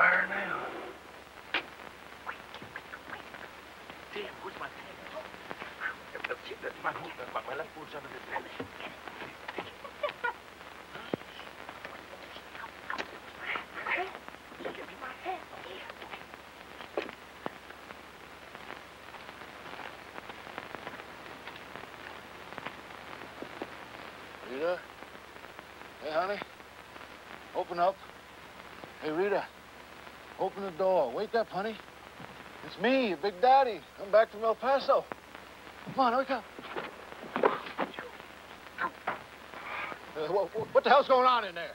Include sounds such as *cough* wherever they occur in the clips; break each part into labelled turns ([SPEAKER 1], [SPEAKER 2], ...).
[SPEAKER 1] fire now. Damn, where's my? That's my my left under this.
[SPEAKER 2] Rita? Hey, honey? Open up. Hey, Rita. Open the door. Wake up, honey. It's me, your Big Daddy. I'm back from El Paso. Come on, wake up. Uh, what, what the hell's going on in there?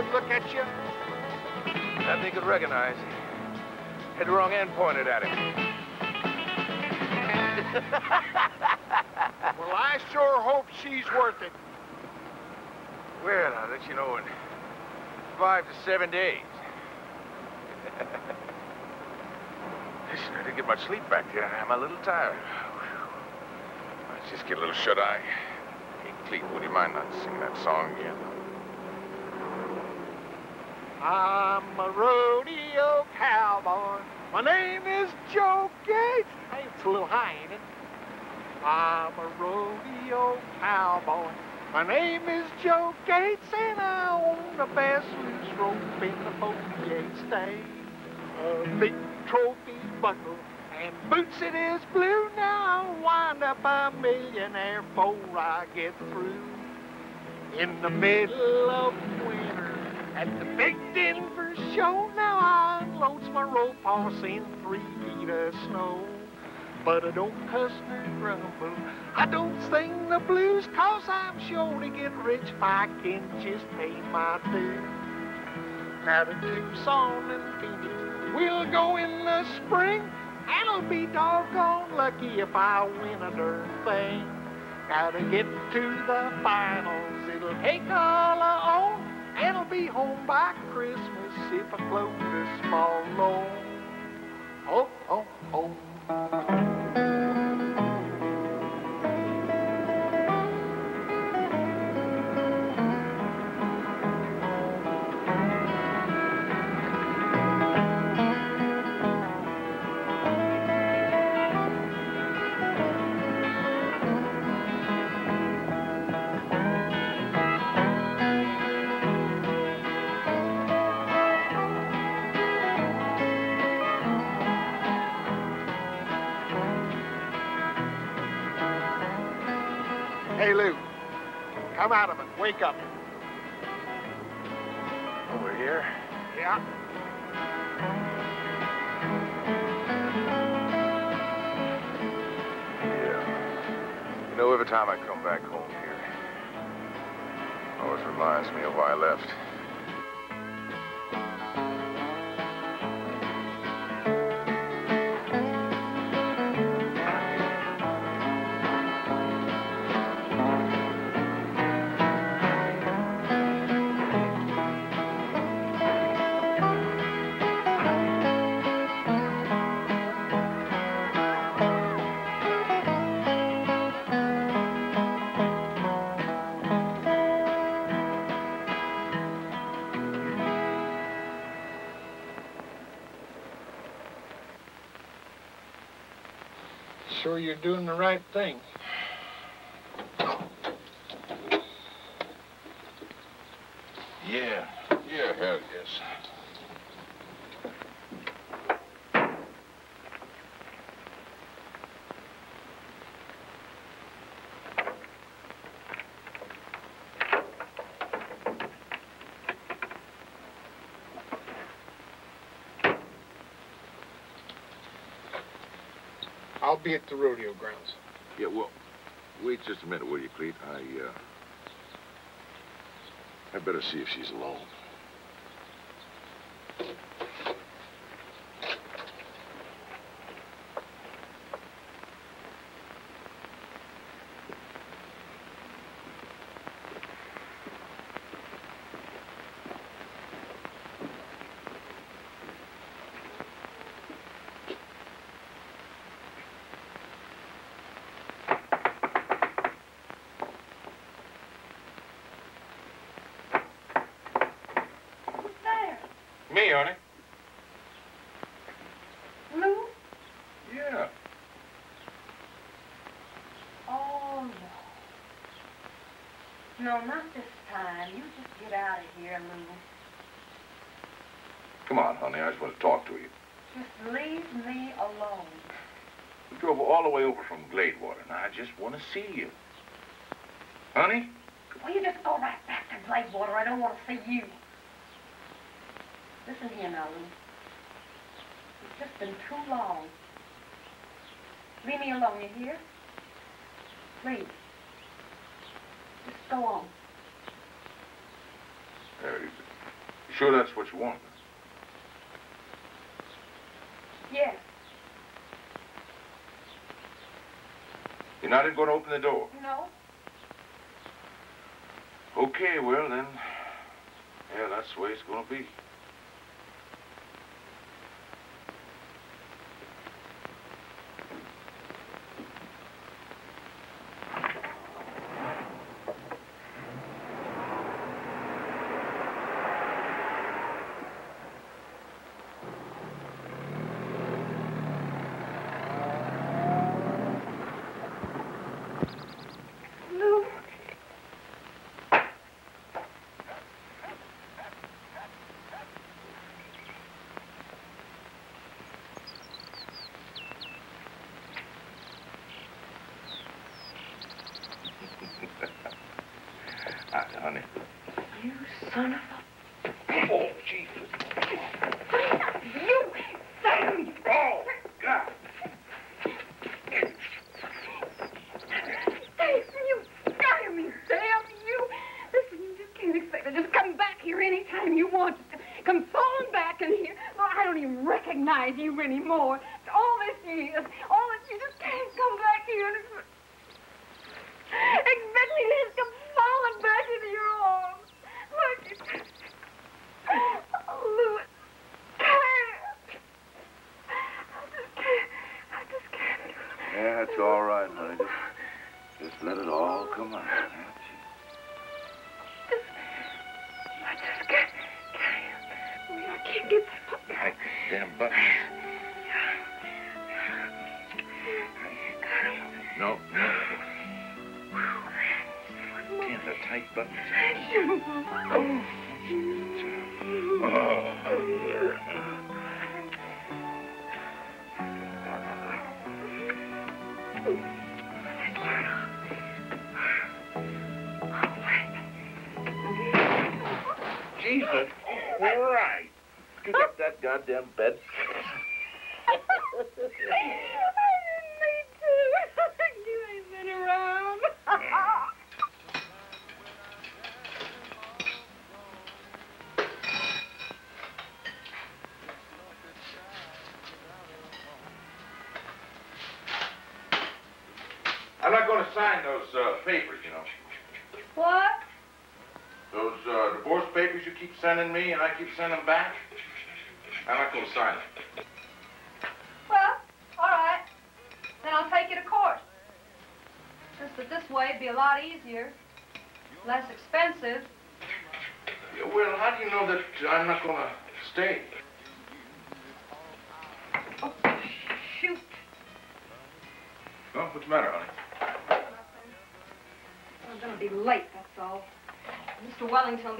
[SPEAKER 1] good look at you?
[SPEAKER 3] Nothing he could recognize. Had the wrong end pointed at him. *laughs*
[SPEAKER 1] Well, I sure hope she's worth it.
[SPEAKER 3] Well, I'll let you know in five to seven days. *laughs* Listen, I didn't get much sleep back there. I'm a little tired. Let's just get a little shut-eye. Hey, Clete, would you mind not singing that song again?
[SPEAKER 1] I'm a rodeo cowboy. My name is Joe Gates. Hey, it's a little high, ain't it? I'm a rodeo cowboy. My name is Joe Gates, and I own the best loose rope in the 48 state. A big trophy buckle and boots it is blue. Now I'll wind up a millionaire before I get through. In the middle of winter at the big Denver show, now I unloads my rope horse in three feet of snow. But I don't cuss nor grumble. I don't sing the blues, cause I'm sure to get rich if I can just pay my dues. Now to Tucson and Phoenix, we'll go in the spring, and I'll be doggone lucky if I win a darn thing. Now to get to the finals, it'll take all I own, and I'll be home by Christmas if I float this small loan. Oh, oh, oh. Wake up.
[SPEAKER 3] Over here?
[SPEAKER 1] Yeah?
[SPEAKER 3] Yeah. You know, every time I come back home here, always reminds me of why I left.
[SPEAKER 1] You're doing the right thing.
[SPEAKER 3] Yeah. Yeah, hell yes.
[SPEAKER 1] I'll be at the rodeo grounds.
[SPEAKER 3] Yeah, well, wait just a minute, will you, Clete? I, uh... I better see if she's alone.
[SPEAKER 4] Who's there?
[SPEAKER 3] Me, honey.
[SPEAKER 4] Lou?
[SPEAKER 3] Yeah.
[SPEAKER 4] Oh, no. No, not this time. You just get out of here, Lou.
[SPEAKER 3] Come on, honey. I just want to talk to you.
[SPEAKER 4] Just leave me alone.
[SPEAKER 3] We drove all the way over from Gladewater, and I just want to see you. Honey?
[SPEAKER 4] Will you just go right back to Gladewater? I don't want to see you. Listen here now, Lou. It's just been too long. Leave me alone, you hear? Please. Go on.
[SPEAKER 3] Uh, you sure that's what you want?
[SPEAKER 4] Yes.
[SPEAKER 3] You're not going to open the door?
[SPEAKER 4] No?
[SPEAKER 3] Okay, well, then... Yeah, that's the way it's going to be. Goddamn bed.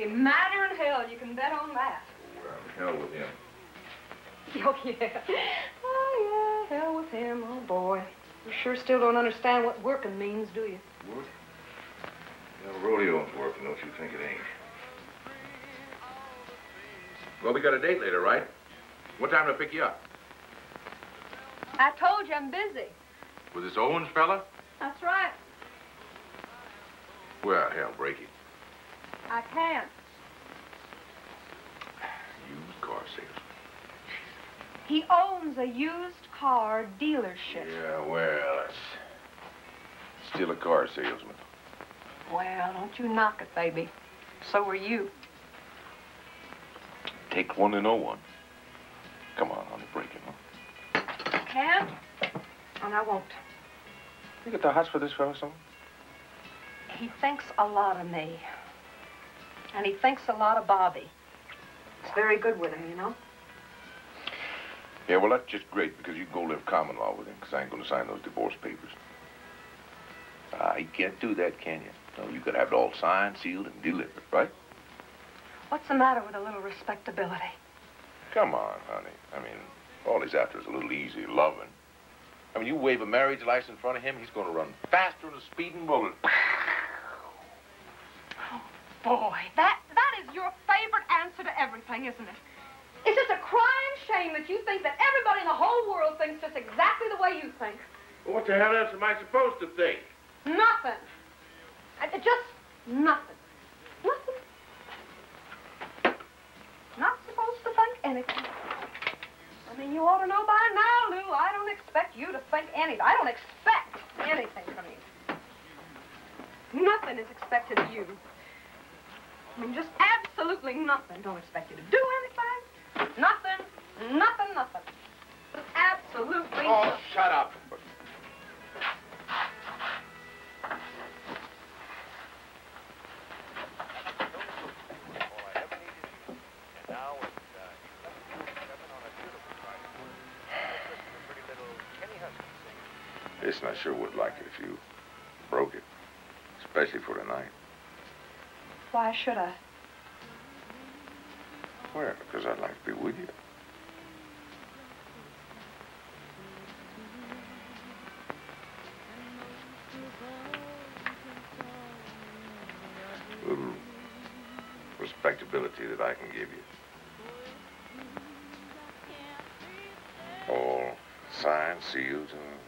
[SPEAKER 4] Be madder than hell. You can bet on that.
[SPEAKER 3] Well, hell with him. *laughs*
[SPEAKER 4] Oh, yeah. Oh, yeah, hell with him. Oh, boy. You sure still don't understand what working means, do you?
[SPEAKER 3] What? Yeah, rodeo's working, don't you think it ain't? Well, we got a date later, right? What time to pick you up?
[SPEAKER 4] I told you I'm busy.
[SPEAKER 3] With this Owens fella?
[SPEAKER 4] That's right.
[SPEAKER 3] Well, hell, break it.
[SPEAKER 4] I can't.
[SPEAKER 3] Used car salesman.
[SPEAKER 4] He owns a used car dealership.
[SPEAKER 3] Yeah, well, that's still a car salesman.
[SPEAKER 4] Well, don't you knock it, baby. So are you.
[SPEAKER 3] Take one to oh know one. Come on, honey, break it, huh?
[SPEAKER 4] I can't, and I won't.
[SPEAKER 3] You get the hots for this fella, son?
[SPEAKER 4] He thinks a lot of me. And he thinks a lot of Bobby. It's very good with him, you know.
[SPEAKER 3] Yeah, well, that's just great because you can go live common law with him because I ain't going to sign those divorce papers. Ah, you can't do that, can you? No, you got to have it all signed, sealed, and delivered, right?
[SPEAKER 4] What's the matter with a little respectability?
[SPEAKER 3] Come on, honey. I mean, all he's after is a little easy loving. I mean, you wave a marriage license in front of him, he's going to run faster than a speeding bullet. *laughs*
[SPEAKER 4] Boy, that that is your favorite answer to everything, isn't it? It's just a crying shame that you think that everybody in the whole world thinks just exactly the way you think.
[SPEAKER 3] Well, what the hell else am I supposed to think?
[SPEAKER 4] Nothing. Uh, Just nothing. Nothing. Not supposed to think anything. I mean, you ought to know by now, Lou. I don't expect you to think anything. I don't expect anything from you. Nothing is expected of you. I mean, just absolutely nothing. Don't expect you to do anything. Nothing. Nothing, nothing. Just absolutely
[SPEAKER 3] Oh,
[SPEAKER 4] nothing.
[SPEAKER 3] shut up. Listen, I sure would like it if you broke it, especially for tonight.
[SPEAKER 4] Why should I?
[SPEAKER 3] Well, because I'd like to be with you. Respectability that I can give you. All signed, sealed, and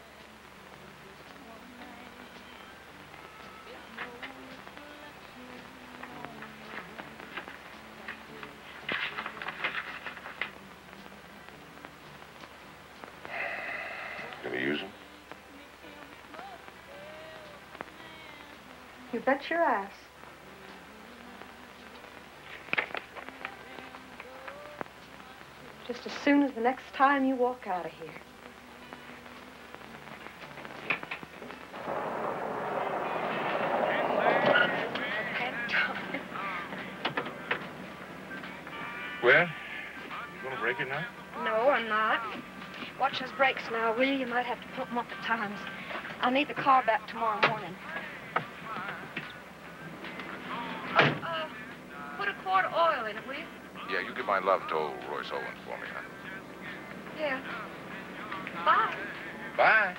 [SPEAKER 3] gonna use them.
[SPEAKER 4] You bet your ass. Just as soon as the next time you walk out of here.
[SPEAKER 3] Well, you gonna break it now?
[SPEAKER 4] No, I'm not. Watch those brakes now, will you? You might have to put them up at times. I'll need the car back tomorrow morning. Put a quart of oil in it, will you?
[SPEAKER 3] Yeah, you give my love to old Royce Owens for me, huh?
[SPEAKER 4] Yeah. Bye.
[SPEAKER 3] Bye.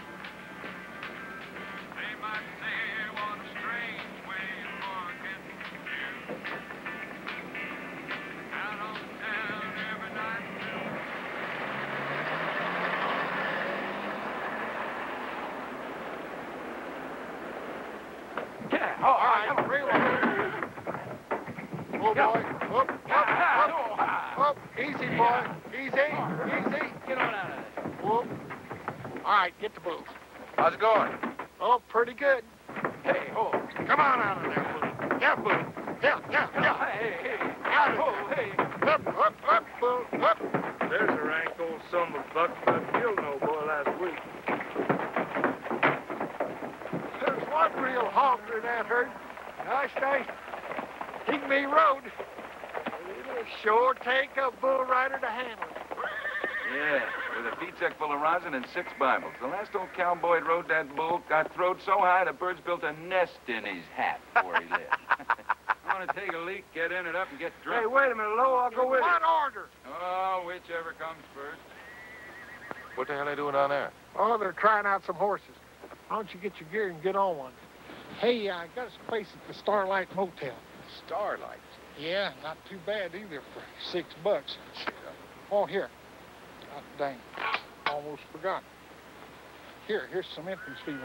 [SPEAKER 3] How's it going?
[SPEAKER 1] Oh, pretty good. Hey, oh, come on out of there, Boo. Yeah, Boo. Yeah, yeah, yeah. Oh, hey, hey, out of oh, hey. Up, up, up, Boo, up.
[SPEAKER 5] There's a rank old son of a buck that killed no boy last week.
[SPEAKER 1] There's one real honker in that herd. Gosh dang. Pygmy Road. It'll sure take a bull rider to handle.
[SPEAKER 6] Yeah, with a feed sack full of rosin and six Bibles. The last old cowboy that rode that bull got throwed so high the birds built a nest in his hat before he left. I want to take a leak, get in it up, and get drunk.
[SPEAKER 5] Hey, wait a minute, Low. I'll go with you.
[SPEAKER 1] What order?
[SPEAKER 6] Oh, whichever comes first.
[SPEAKER 3] What the hell are they doing down there?
[SPEAKER 1] Oh, they're trying out some horses. Why don't you get your gear and get on one? Hey, uh, I got us a place at the Starlight Motel.
[SPEAKER 3] Starlight.
[SPEAKER 1] Yeah, not too bad either for six bucks. Oh, here. Oh, dang. Almost forgot. Here, here's some entrance fee money.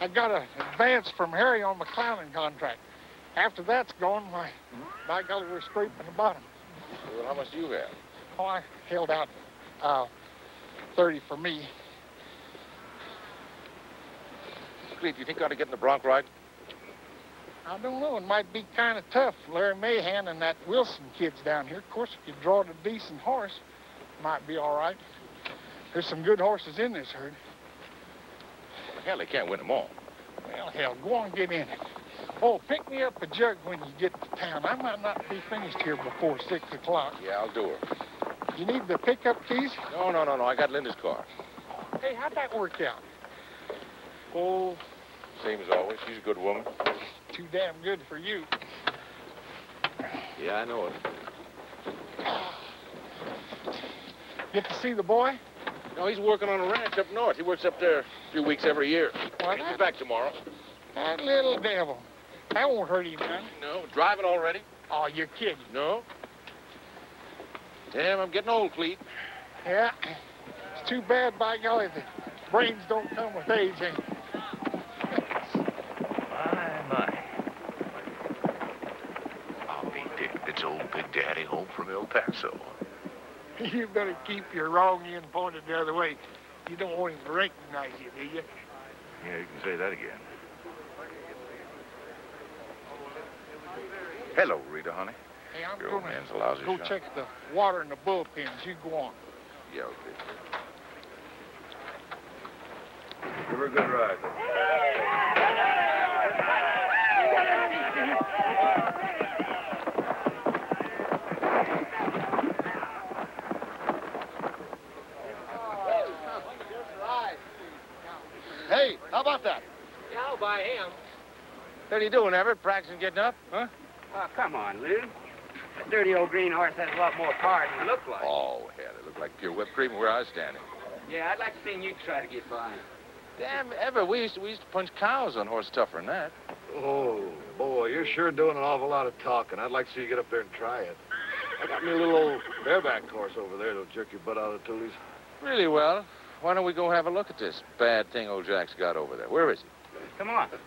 [SPEAKER 1] I got an advance from Harry on the clowning contract. After that's gone, my, by golly, we're scraping the bottom.
[SPEAKER 3] Well, how much do you have?
[SPEAKER 1] Oh, I held out uh, 30 for me.
[SPEAKER 3] Cleve, you think I ought to get in the bronc ride?
[SPEAKER 1] I don't know. It might be kind of tough. Larry Mahan and that Wilson kid's down here. Of course, if you draw a decent horse, it might be all right. There's some good horses in this herd.
[SPEAKER 3] Well, hell, they can't win them all.
[SPEAKER 1] Well, hell, go on, get in it. Oh, pick me up a jug when you get to town. I might not be finished here before 6 o'clock.
[SPEAKER 3] Yeah, I'll do it.
[SPEAKER 1] You need the pickup keys?
[SPEAKER 3] No, no, no, no. I got Linda's car.
[SPEAKER 1] Hey, how'd that work out? Oh,
[SPEAKER 3] Same as always. She's a good woman.
[SPEAKER 1] too damn good for you.
[SPEAKER 3] Yeah, I know it.
[SPEAKER 1] Get to see the boy?
[SPEAKER 3] No, he's working on a ranch up north. He works up there a few weeks every year.
[SPEAKER 1] Why,
[SPEAKER 3] He'll be back tomorrow.
[SPEAKER 1] that little devil. That won't hurt him none.
[SPEAKER 3] No, driving already?
[SPEAKER 1] Oh, you're kidding.
[SPEAKER 3] No. Damn, I'm getting old, Clete.
[SPEAKER 1] Yeah. It's too bad, by golly, the brains don't come with age, ain't it?
[SPEAKER 3] My, my. I'll be dipped. It's old Big Daddy home from El Paso. *laughs*
[SPEAKER 1] You better keep your wrong end pointed the other way. You don't want him to recognize you, do you?
[SPEAKER 3] Yeah, you can say that again. Hello, Rita, honey.
[SPEAKER 1] Hey, I'm
[SPEAKER 3] Your
[SPEAKER 1] gonna
[SPEAKER 3] man's a lousy
[SPEAKER 1] go
[SPEAKER 3] shot.
[SPEAKER 1] check the water in the bullpens. You go on.
[SPEAKER 3] Yeah, okay.
[SPEAKER 6] Give her a good ride.
[SPEAKER 2] Hey, how about that?
[SPEAKER 7] Yeah, I'll buy him.
[SPEAKER 2] What are you doing, Everett? Practicing getting up? Huh?
[SPEAKER 7] Oh, come on, Lou. That dirty old green horse has a lot more power than he looked like.
[SPEAKER 3] Oh, hell, it looked like pure whipped cream where I was standing.
[SPEAKER 7] Yeah, I'd like to see you try to get by.
[SPEAKER 2] Damn, Everett, we used to, we used to punch cows on horse tougher than that.
[SPEAKER 8] Oh, boy, you're sure doing an awful lot of talking. I'd like to see you get up there and try it. I got me a little old bareback horse over there that'll jerk your butt out of the toolies.
[SPEAKER 2] Really well. Why don't we go have a look at this bad thing old Jack's got over there? Where is he?
[SPEAKER 7] Come on. *laughs*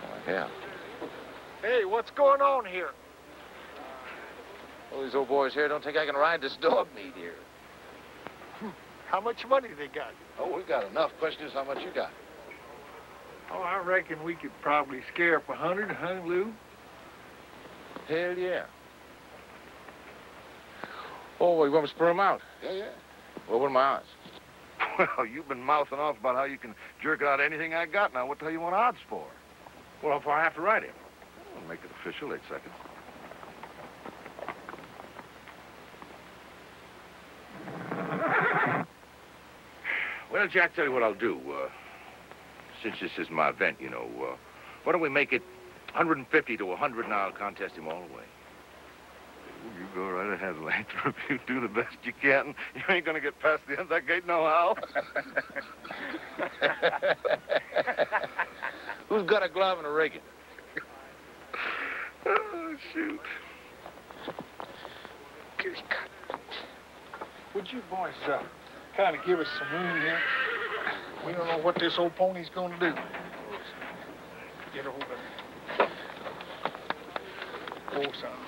[SPEAKER 2] Oh, yeah.
[SPEAKER 1] Hey, what's going on here?
[SPEAKER 2] All these old boys here don't think I can ride this dog meat here. Hmm.
[SPEAKER 1] How much money they got?
[SPEAKER 8] Oh, we've got enough. Question is how much you got.
[SPEAKER 1] Oh, I reckon we could probably scare up a hundred, huh, Lou?
[SPEAKER 2] Hell yeah. Oh, well, you want me to spur him out?
[SPEAKER 8] Yeah, yeah.
[SPEAKER 2] Well, what are my odds?
[SPEAKER 8] Well, you've been mouthing off about how you can jerk out anything I got. Now, what the hell you want odds for?
[SPEAKER 5] Well, if I have to ride him.
[SPEAKER 8] We'll make it official. Eight seconds.
[SPEAKER 3] Well, Jack, tell you what I'll do. Uh, since this is my event, you know, uh, why don't we make it 150 to 100 and I'll contest him all the way.
[SPEAKER 8] Go right ahead, Lathrop. *laughs* You do the best you can. You ain't gonna get past the end of that gate no how. *laughs*
[SPEAKER 2] Who's got a glove and a rigging?
[SPEAKER 8] oh, shoot.
[SPEAKER 1] Would you boys uh, kind of give us some room here? We don't know what this old pony's going to do. Get a hold of it. Oh.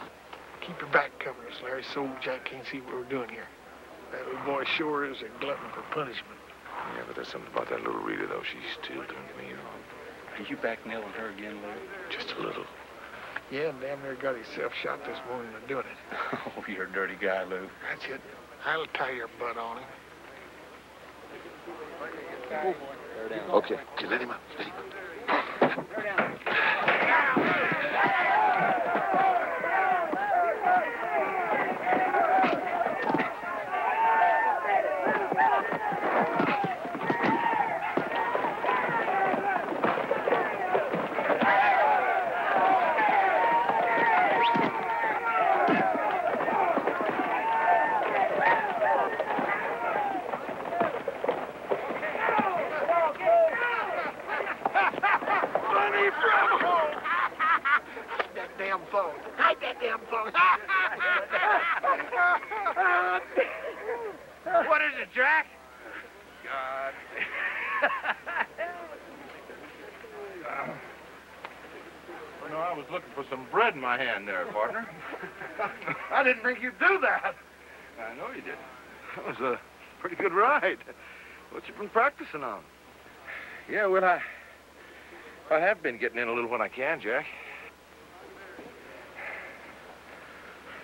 [SPEAKER 1] Keep your back covered us, Larry, so Jack can't see what we're doing here. That little boy sure is a glutton for punishment.
[SPEAKER 3] Yeah, but there's something about that little Rita, though. She's still turning me on.
[SPEAKER 7] Are you back nailing her again, Lou?
[SPEAKER 3] Just a little.
[SPEAKER 1] Yeah, and damn near got himself shot this morning of doing it. *laughs*
[SPEAKER 7] Oh, you're a dirty guy, Lou.
[SPEAKER 1] That's it. I'll tie your butt on him.
[SPEAKER 3] Okay. Okay, let him up. Let him up.
[SPEAKER 1] phone. Hide that damn phone.
[SPEAKER 3] What is it, Jack?
[SPEAKER 1] God.
[SPEAKER 3] You know, I was looking for some bread in my hand there, partner.
[SPEAKER 1] I didn't think you'd do that.
[SPEAKER 3] I know you did.
[SPEAKER 1] That was a pretty good ride. What you been practicing on?
[SPEAKER 3] Yeah, well, I... I have been getting in a little when I can, Jack.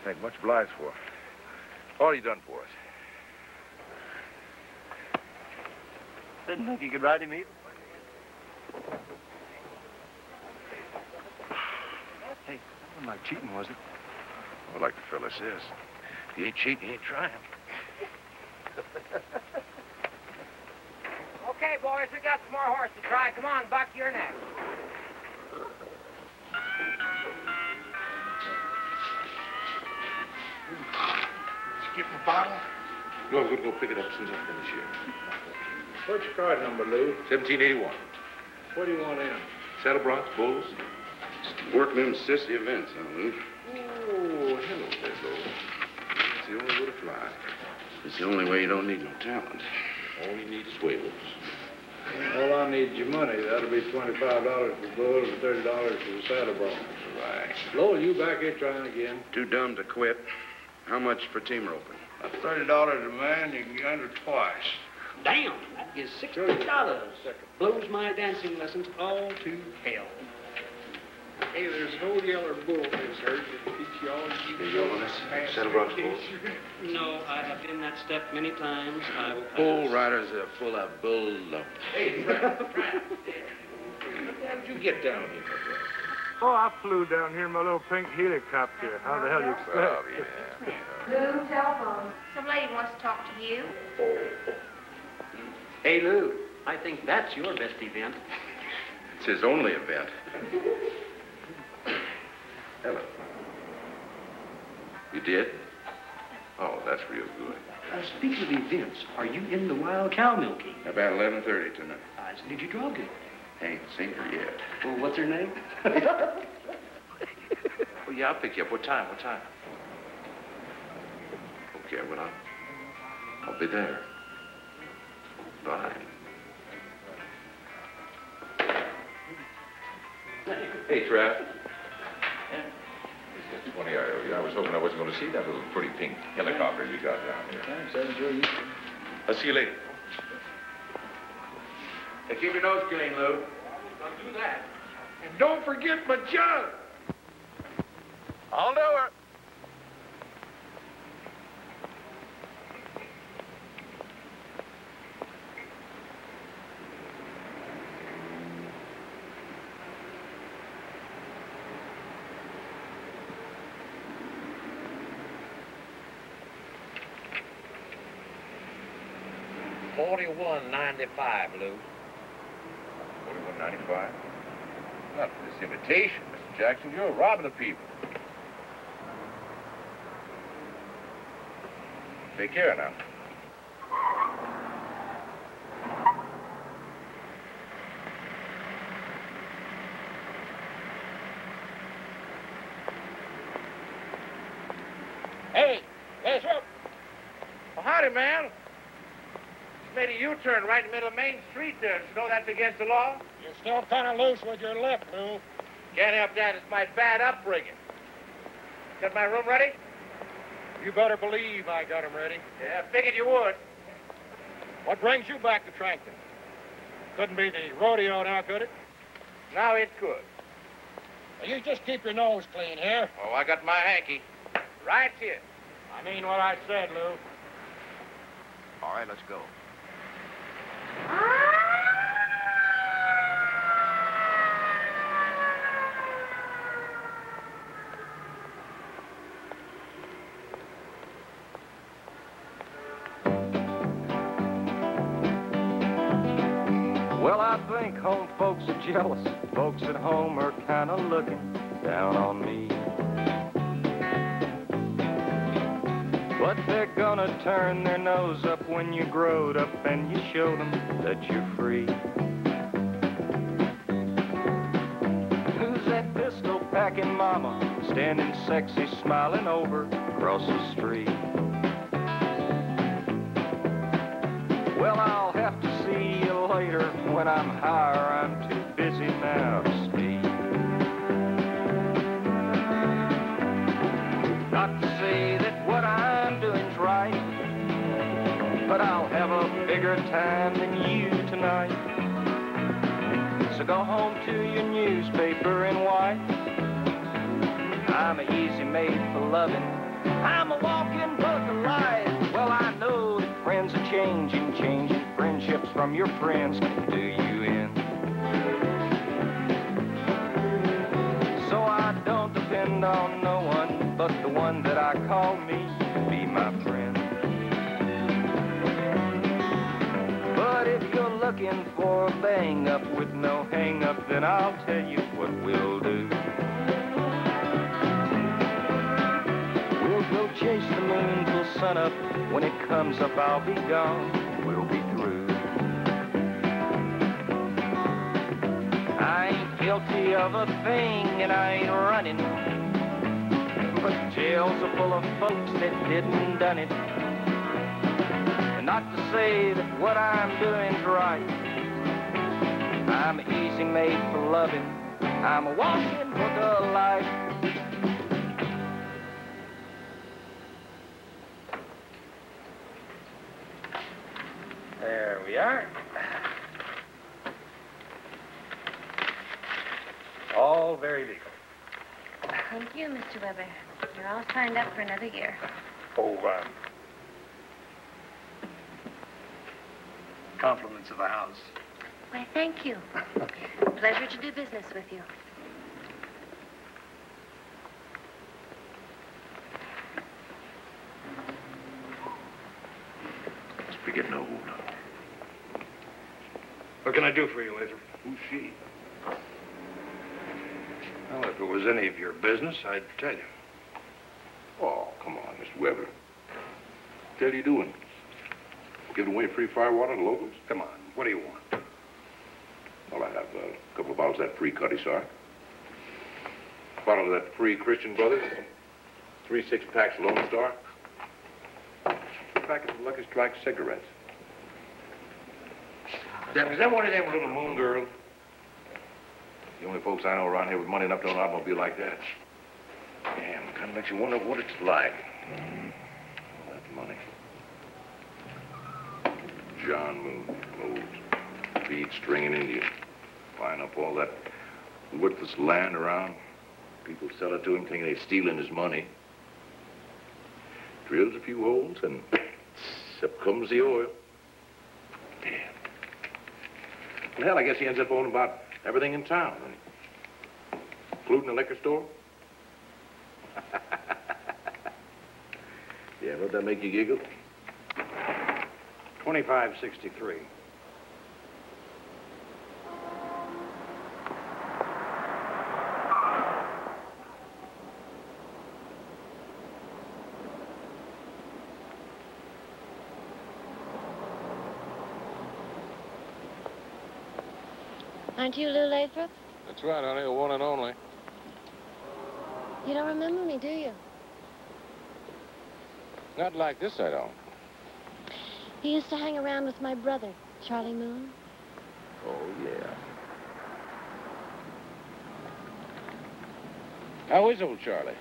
[SPEAKER 3] Ain't much obliged for. All you done for us.
[SPEAKER 9] Didn't think you could ride him either. Hey, that wasn't like cheating, was it?
[SPEAKER 3] Well, like the fella says, if you ain't cheating, you ain't trying. *laughs*
[SPEAKER 9] Okay, boys, we got some more horse to try. Come on, Buck, you're next.
[SPEAKER 1] Skip a bottle?
[SPEAKER 3] No, I'm gonna go pick it up as soon as I finish here.
[SPEAKER 10] What's your card number, Lou?
[SPEAKER 3] 1781.
[SPEAKER 10] What do you want in?
[SPEAKER 3] Saddle broncs, bulls.
[SPEAKER 11] Working them sissy events, huh, Lou?
[SPEAKER 3] Oh, hello, Pedro. It's the only way to fly.
[SPEAKER 11] It's the only way you don't need no talent.
[SPEAKER 3] All you need is whalers.
[SPEAKER 10] All I need is your money. That'll be $25 for the bulls and $30 for the saddle bronc.
[SPEAKER 11] Right.
[SPEAKER 10] Lowell, you back here trying again.
[SPEAKER 11] Too dumb to quit. How much for team roping?
[SPEAKER 10] At $30 a man, you can get under twice.
[SPEAKER 9] Damn, that is $60. Blows my dancing lessons all to hell.
[SPEAKER 10] Hey, there's an old yeller bull that's hurt that teach you all you
[SPEAKER 3] Hey, this? Saddle broncs.
[SPEAKER 9] No, I have been that step many times. I will
[SPEAKER 11] Bull riders are full of bull.
[SPEAKER 3] Hey, Trap, Trap. How did you get down here, Pedro?
[SPEAKER 10] Oh, I flew down here in my little pink helicopter. How the hell you oh, expect?
[SPEAKER 3] Oh, yeah. *laughs*
[SPEAKER 4] Lou, telephone.
[SPEAKER 2] Some lady wants to talk to you.
[SPEAKER 9] Hey, Lou, I think that's your best event.
[SPEAKER 11] It's his only event. *laughs*
[SPEAKER 3] Hello. You did? Oh, that's real good.
[SPEAKER 9] Uh, speaking of events, are you in the wild cow milking?
[SPEAKER 11] About 11.30 tonight.
[SPEAKER 9] Uh, did you draw good?
[SPEAKER 11] Ain't seen her yet.
[SPEAKER 9] Well, what's her name? *laughs*
[SPEAKER 3] Oh, yeah, I'll pick you up. What time? What time? Okay, well, I'll, I'll be there. Bye. Hey, Trap. It's funny, I, I was hoping I wasn't going to see that little pretty pink helicopter you got down here. Thanks, I'll see you later. Hey, keep your nose clean, Lou.
[SPEAKER 1] I'll do that. And don't forget my jug.
[SPEAKER 3] I'll do it.
[SPEAKER 1] Forty-one ninety-five, Lou.
[SPEAKER 3] Forty-one ninety-five. Not for this invitation, Mr. Jackson. You're robbing the people. Take care now.
[SPEAKER 1] Hey, hey, sir. Well, howdy, man. Just made a U-turn right in the middle of Main Street there. Did you know that's against the law?
[SPEAKER 10] You're still kind of loose with your lip, Lou.
[SPEAKER 1] Can't help that. It's my bad upbringing. Got my room ready?
[SPEAKER 10] You better believe I got 'em ready.
[SPEAKER 1] Yeah, figured you would.
[SPEAKER 10] What brings you back to Tranquil? Couldn't be the rodeo now, could it?
[SPEAKER 1] Now it could.
[SPEAKER 10] Well, you just keep your nose clean here.
[SPEAKER 1] Oh, I got my hanky. Right here.
[SPEAKER 10] I mean what I said, Lou.
[SPEAKER 11] All right, let's go.
[SPEAKER 12] Well, I think home folks are jealous. Folks at home are kind of looking down on me. But they're gonna turn their nose up when you growed up and you show them that you're free. Who's that pistol packing mama standing sexy, smiling over across the street. Well, I'll have to see you later when I'm higher. I'm too busy now time than you tonight. So go home to your newspaper and white. I'm easy made for loving. I'm a walking book of life. Well, I know that friends are changing, changing friendships from your friends can do you in. So I don't depend on no one but the one that I call me to be my friend. But if you're looking for a bang up with no hang up, then I'll tell you what we'll do. We'll go chase the moon till sunup. When it comes up, I'll be gone. We'll be through. I ain't guilty of a thing and I ain't running. But jails are full of folks that didn't done it. And not to say that what I'm doing's right. I'm easy made for loving. I'm a walking book of life. There we are. All very legal.
[SPEAKER 13] Thank you, Mr. Weber. You're all signed up for another year.
[SPEAKER 10] Oh, um, compliments of the house.
[SPEAKER 13] Why, thank you. *laughs* Pleasure to do business with you.
[SPEAKER 3] Must be getting old.
[SPEAKER 10] What can I do for you, Lathrop?
[SPEAKER 3] Who's she?
[SPEAKER 10] Well, if it was any of your business, I'd tell you.
[SPEAKER 3] Oh, come on, Mr. Weber. What are you doing? Giving away free firewater to locals?
[SPEAKER 10] Come on, what do you want?
[SPEAKER 3] Well, I have uh, a couple of bottles of that free Cutty Sark. A bottle of that free Christian Brothers. Three six-packs Lone Star. A packet of Lucky Strike cigarettes. That, is that one of them little moon girls? The only folks I know around here with money enough to own an automobile like that. Damn, kind of makes you wonder what it's like. All that money. John Moon, moves, bead stringing Indian. Buying up all that worthless land around. People sell it to him thinking they're stealing his money. Drills a few holes and up comes the oil. Damn. Well, hell, I guess he ends up owning about everything in town, including the liquor store. *laughs* yeah, don't that make you giggle?
[SPEAKER 10] 2563.
[SPEAKER 13] Aren't you Lou Lathrop?
[SPEAKER 8] That's right, honey, the one and only.
[SPEAKER 13] You don't remember me, do you?
[SPEAKER 8] Not like this, I don't.
[SPEAKER 13] He used to hang around with my brother, Charlie Moon.
[SPEAKER 3] Oh, yeah.
[SPEAKER 8] How is old Charlie?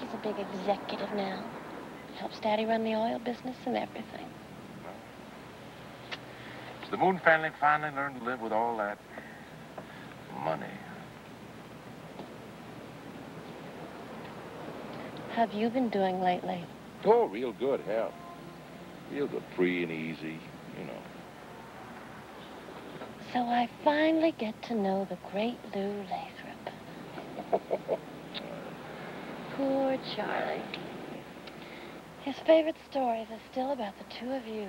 [SPEAKER 13] He's a big executive now. Helps Daddy run the oil business and everything.
[SPEAKER 3] Has the Moon family finally learned to live with all that money?
[SPEAKER 13] Have you been doing lately?
[SPEAKER 3] Oh, real good, hell. Real good, free and easy, you know.
[SPEAKER 13] So I finally get to know the great Lou Lathrop. *laughs* Poor Charlie. His favorite stories are still about the two of you.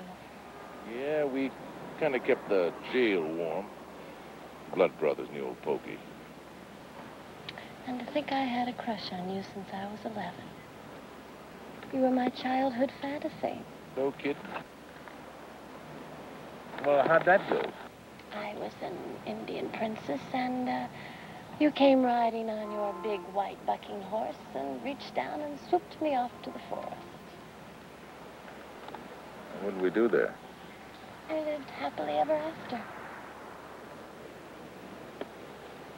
[SPEAKER 3] Yeah, we kind of kept the jail warm. Blood brothers and the old pokey.
[SPEAKER 13] And to think I had a crush on you since I was 11. You were my childhood fantasy.
[SPEAKER 3] No kidding. Well, how'd that go?
[SPEAKER 13] I was an Indian princess, and uh, You came riding on your big white bucking horse and reached down and swooped me off to the forest.
[SPEAKER 3] What did we do there?
[SPEAKER 13] We lived happily ever after.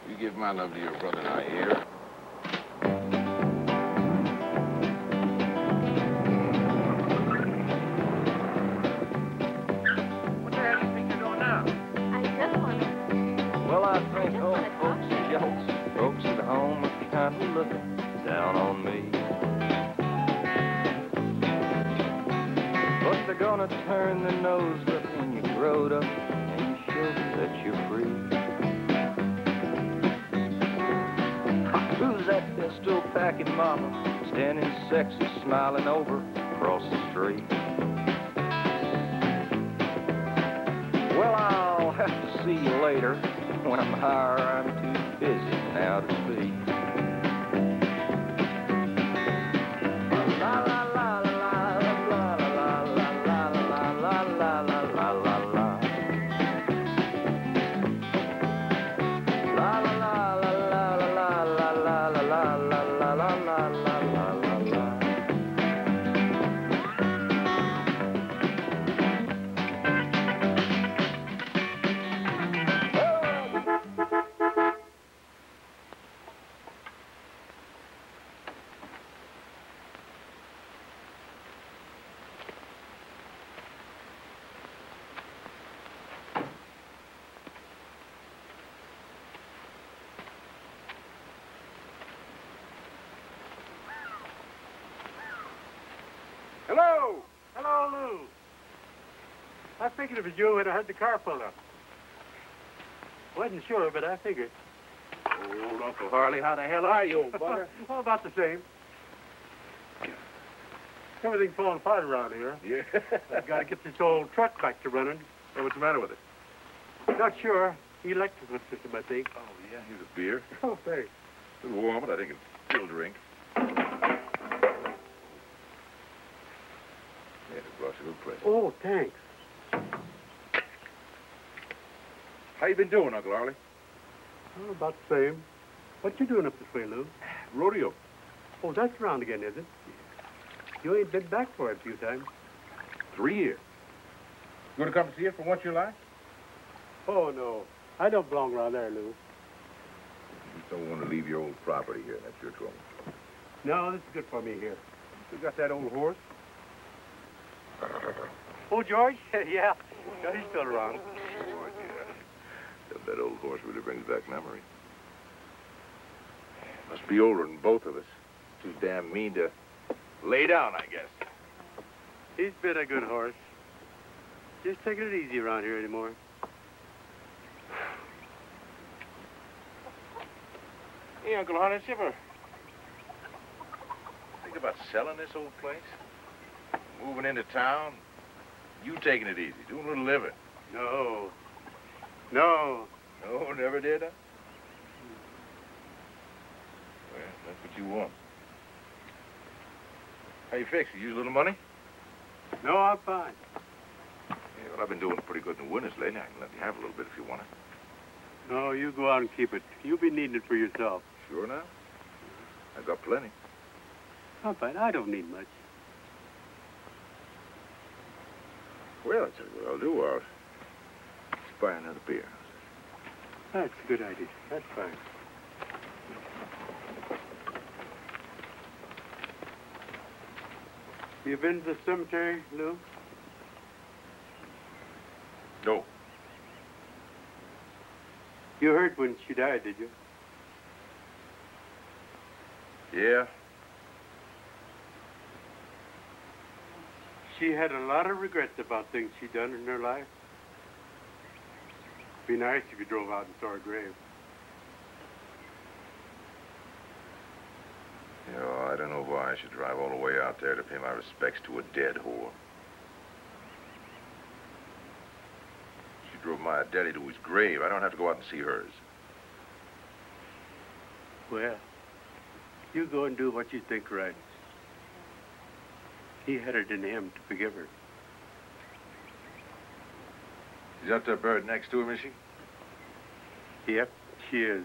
[SPEAKER 2] You give my love to your brother now, you
[SPEAKER 12] jokes, folks at home are kind of looking down on me. But they're gonna turn their nose up when you growed up and show that you're free. Who's that pistol packing mama standing sexy smiling over across the street? Well, I'll have to see you later. When I'm higher, I'm busy now to speak.
[SPEAKER 14] I figured it was you when I heard the car pull up. Wasn't sure, but I figured.
[SPEAKER 15] Old Uncle Harley, how the hell are you, old butter?
[SPEAKER 14] oh, about the same. Everything's falling apart around here.
[SPEAKER 15] Yeah.
[SPEAKER 14] I've got to get this old truck back to running.
[SPEAKER 15] Hey, what's the matter with it?
[SPEAKER 14] Not sure. Electrical system, I think.
[SPEAKER 3] Oh, yeah, here's a beer.
[SPEAKER 14] Oh, thanks.
[SPEAKER 3] A little warm, but I think it's still drink. Yeah, it brought you a little present.
[SPEAKER 14] Oh, thanks.
[SPEAKER 3] How you been doing, Uncle Harley?
[SPEAKER 14] Oh, about the same. What you doing up this way, Lou?
[SPEAKER 3] Rodeo.
[SPEAKER 14] Oh, that's around again, is it? You ain't been back for it a few times.
[SPEAKER 3] Three years. You want to come see it for once in your life?
[SPEAKER 14] Oh, no. I don't belong around there, Lou.
[SPEAKER 3] You don't want to leave your old property here. That's your trouble.
[SPEAKER 14] No, this is good for me here.
[SPEAKER 3] You got that old horse?
[SPEAKER 14] Oh, George? *laughs* yeah. yeah. He's still around.
[SPEAKER 3] Sure, yeah. That old horse really brings back memories. Must be older than both of us. Too damn mean to lay down, I guess.
[SPEAKER 14] He's been a good horse. Just taking it easy around here anymore.
[SPEAKER 3] Hey, Uncle Harley, you ever think about selling this old place? Moving into town? You taking it easy, doing a little living.
[SPEAKER 14] No. No.
[SPEAKER 3] No, never did, huh? Well, that's what you want. How you fix it? Use a little money?
[SPEAKER 14] No, I'm fine.
[SPEAKER 3] Yeah, well, I've been doing pretty good in the winters lately. I can let you have a little bit if you want it.
[SPEAKER 14] No, you go out and keep it. You'll be needing it for yourself.
[SPEAKER 3] Sure now? I've got plenty.
[SPEAKER 14] I'm fine. I don't need much.
[SPEAKER 3] Well, I'll tell you what I'll do. I'll just buy another beer.
[SPEAKER 14] That's a good idea. That's fine. You been to the cemetery, Lou?
[SPEAKER 3] No.
[SPEAKER 14] You heard when she died, did you?
[SPEAKER 3] Yeah?
[SPEAKER 14] She had a lot of regrets about things she'd done in her life. Be nice if you drove out and saw her grave.
[SPEAKER 3] You know, I don't know why I should drive all the way out there to pay my respects to a dead whore. She drove my daddy to his grave. I don't have to go out and see hers.
[SPEAKER 14] Well, you go and do what you think right. He had it in him to forgive her.
[SPEAKER 3] She's up there bird next to him, is she?
[SPEAKER 14] Yep, she is.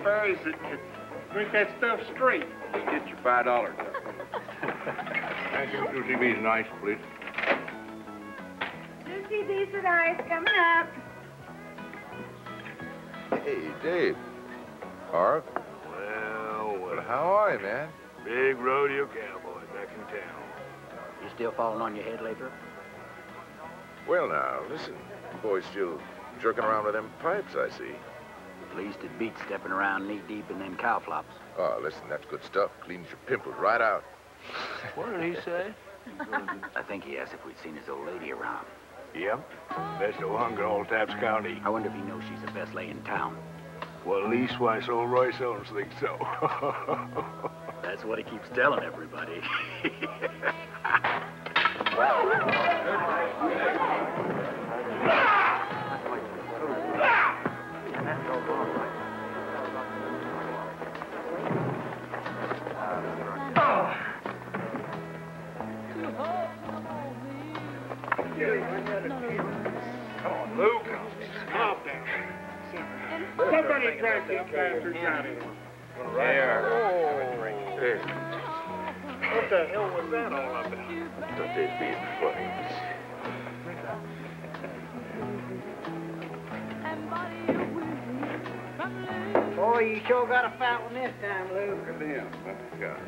[SPEAKER 11] A
[SPEAKER 1] lot of them fairies that, that drink that stuff straight.
[SPEAKER 11] Just get your five dollars.
[SPEAKER 5] Thank you. Two CBs and ice, please.
[SPEAKER 4] Two CDs with ice coming up.
[SPEAKER 3] Hey, Dave. Harv.
[SPEAKER 8] Well, well.
[SPEAKER 3] How are you, man?
[SPEAKER 8] Big rodeo cowboy back in town.
[SPEAKER 7] You still falling on your head, Lathrop?
[SPEAKER 3] Well, now, listen. You boys still jerking around with them pipes, I see.
[SPEAKER 7] At least it beats stepping around knee deep in them cow flops.
[SPEAKER 3] Oh, listen, that's good stuff. Cleans your pimples right out. *laughs*
[SPEAKER 7] What did he say? I think he asked if we'd seen his old lady around.
[SPEAKER 8] Yep. Best of hunger all Taps County.
[SPEAKER 7] I wonder if he knows she's the best lay in town.
[SPEAKER 8] Well, leastwise, old Royce Owens thinks so. *laughs*
[SPEAKER 7] That's what he keeps telling everybody. *laughs*
[SPEAKER 1] Come on, Luke. Calm down. Somebody drag these bastards out of here.
[SPEAKER 3] There.
[SPEAKER 1] What the hell was that all about?
[SPEAKER 3] Thought they'd be funny.
[SPEAKER 9] Boy, you sure got a fat one this time, Luke.
[SPEAKER 11] Look at him. My God.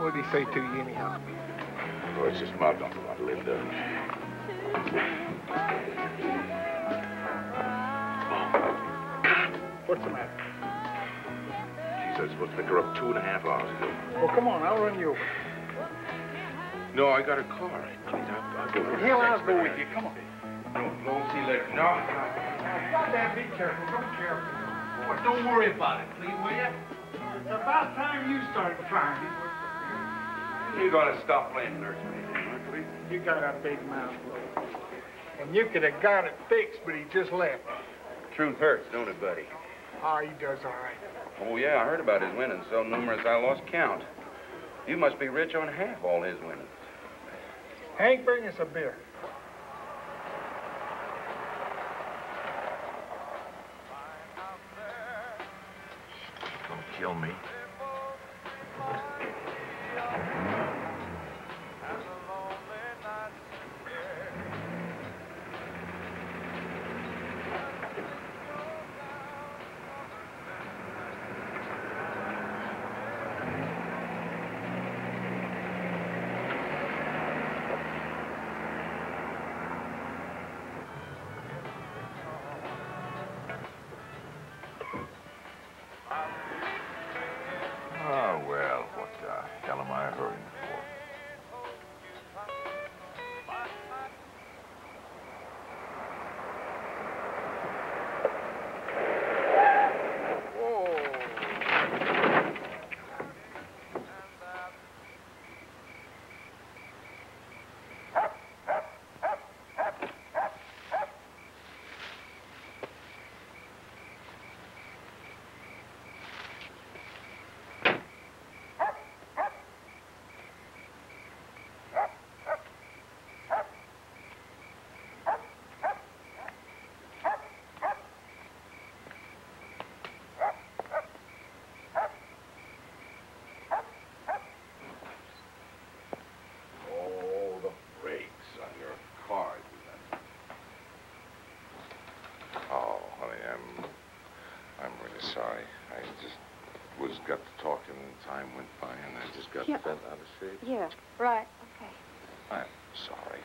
[SPEAKER 16] What did he say to you anyhow?
[SPEAKER 3] Oh, it's just mouth off about Linda.
[SPEAKER 1] What's the matter?
[SPEAKER 3] She said supposed to pick her up two and a half hours ago.
[SPEAKER 1] Well, come on, I'll run you over.
[SPEAKER 3] No, I got a car. Please, I'll, I'll go with
[SPEAKER 1] Hell, I'll go with you. Come on.
[SPEAKER 3] No, no, see you later. No.
[SPEAKER 1] Goddamn, be careful. Don't careful. Boy, don't worry about it, please, will you? It's about time you started trying.
[SPEAKER 11] You're gonna stop playing nursemaid, aren't
[SPEAKER 1] You got a big mouth, Lou. And you could have got it fixed, but he just left.
[SPEAKER 11] Truth hurts, don't it, buddy?
[SPEAKER 1] Oh, he does all right.
[SPEAKER 11] Oh, yeah, I heard about his winnings. So numerous I lost count. You must be rich on half all his winnings.
[SPEAKER 1] Hank, bring us a beer.
[SPEAKER 3] Gonna kill me. Honey, I'm, I'm really sorry. I just was got to talking and time went by and I just got
[SPEAKER 4] Yeah.
[SPEAKER 3] bent out of shape.
[SPEAKER 4] Yeah, right. Okay.
[SPEAKER 3] I'm sorry.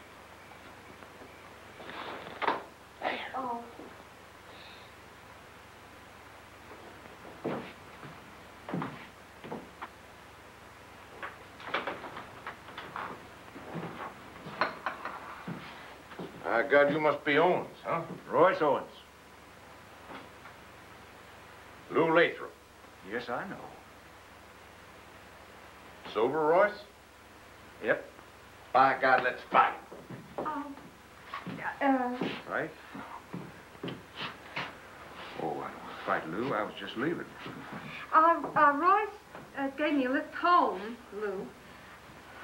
[SPEAKER 4] Oh.
[SPEAKER 3] By God, you must be Owens, huh?
[SPEAKER 5] Royce Owens.
[SPEAKER 3] Lou Lathrop.
[SPEAKER 5] Yes, I know.
[SPEAKER 3] Sober, Royce?
[SPEAKER 5] Yep.
[SPEAKER 3] By God, let's fight.
[SPEAKER 4] Oh. Uh,
[SPEAKER 5] Right? Oh, I- right, Lou. I was just leaving.
[SPEAKER 4] uh, uh, Royce uh, gave me a lift home, Lou.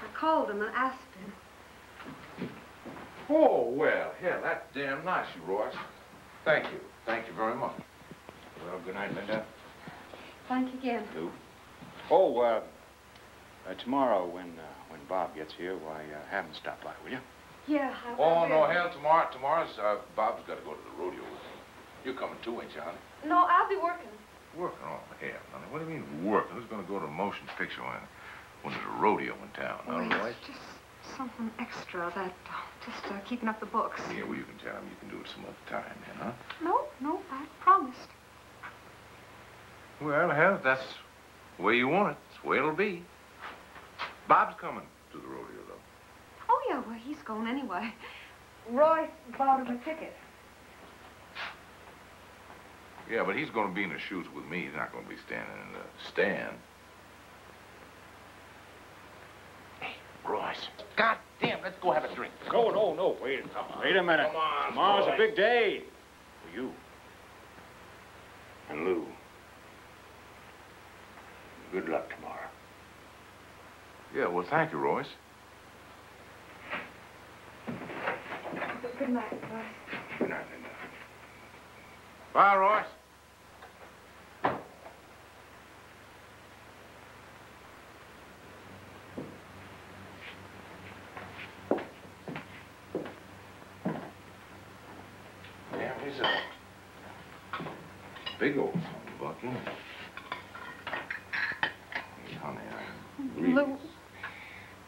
[SPEAKER 4] I called him and asked him.
[SPEAKER 3] Oh, well, hell, that's damn nice, you, Royce. Thank you. Thank you very much.
[SPEAKER 5] Well, good night, Linda.
[SPEAKER 4] Thank you again.
[SPEAKER 5] Lou. Oh, uh, uh, tomorrow when uh, when Bob gets here, why, uh, have him stop by, will you?
[SPEAKER 4] Yeah, I will.
[SPEAKER 3] Oh, no, hell, tomorrow, tomorrow's, uh, Bob's got to go to the rodeo with me. You're coming too, ain't you, honey?
[SPEAKER 4] No, I'll be working.
[SPEAKER 3] Working? Oh, hell, honey. What do you mean working? Who's going to go to a motion picture when, when there's a rodeo in town?
[SPEAKER 4] Well,
[SPEAKER 3] huh, Royce?
[SPEAKER 4] it's just something extra that, uh, just uh, keeping up the books.
[SPEAKER 3] Yeah, well, you can tell him you can do it some other time, then, huh?
[SPEAKER 4] No, no, I promised.
[SPEAKER 3] Well, hell, if that's the way you want it. It's the way it'll be. Bob's coming to the rodeo, though.
[SPEAKER 4] Oh, yeah, well, he's going anyway. Royce bought him a ticket.
[SPEAKER 3] Yeah, but he's going to be in the chutes with me. He's not going to be standing in the stand. Hey, Royce. God damn, let's go have a drink.
[SPEAKER 5] No, no, no. Wait, a minute. wait a minute.
[SPEAKER 3] Come on,
[SPEAKER 5] Tomorrow's
[SPEAKER 3] boy.
[SPEAKER 5] a big day. For you. And Lou. Good luck tomorrow.
[SPEAKER 3] Yeah, well, thank you, Royce.
[SPEAKER 4] Good night, Royce.
[SPEAKER 5] Good night, Linda.
[SPEAKER 3] Bye, Royce. Damn, he's a big old son of a buck, isn't he? Hey, honey, Really...
[SPEAKER 4] Lou,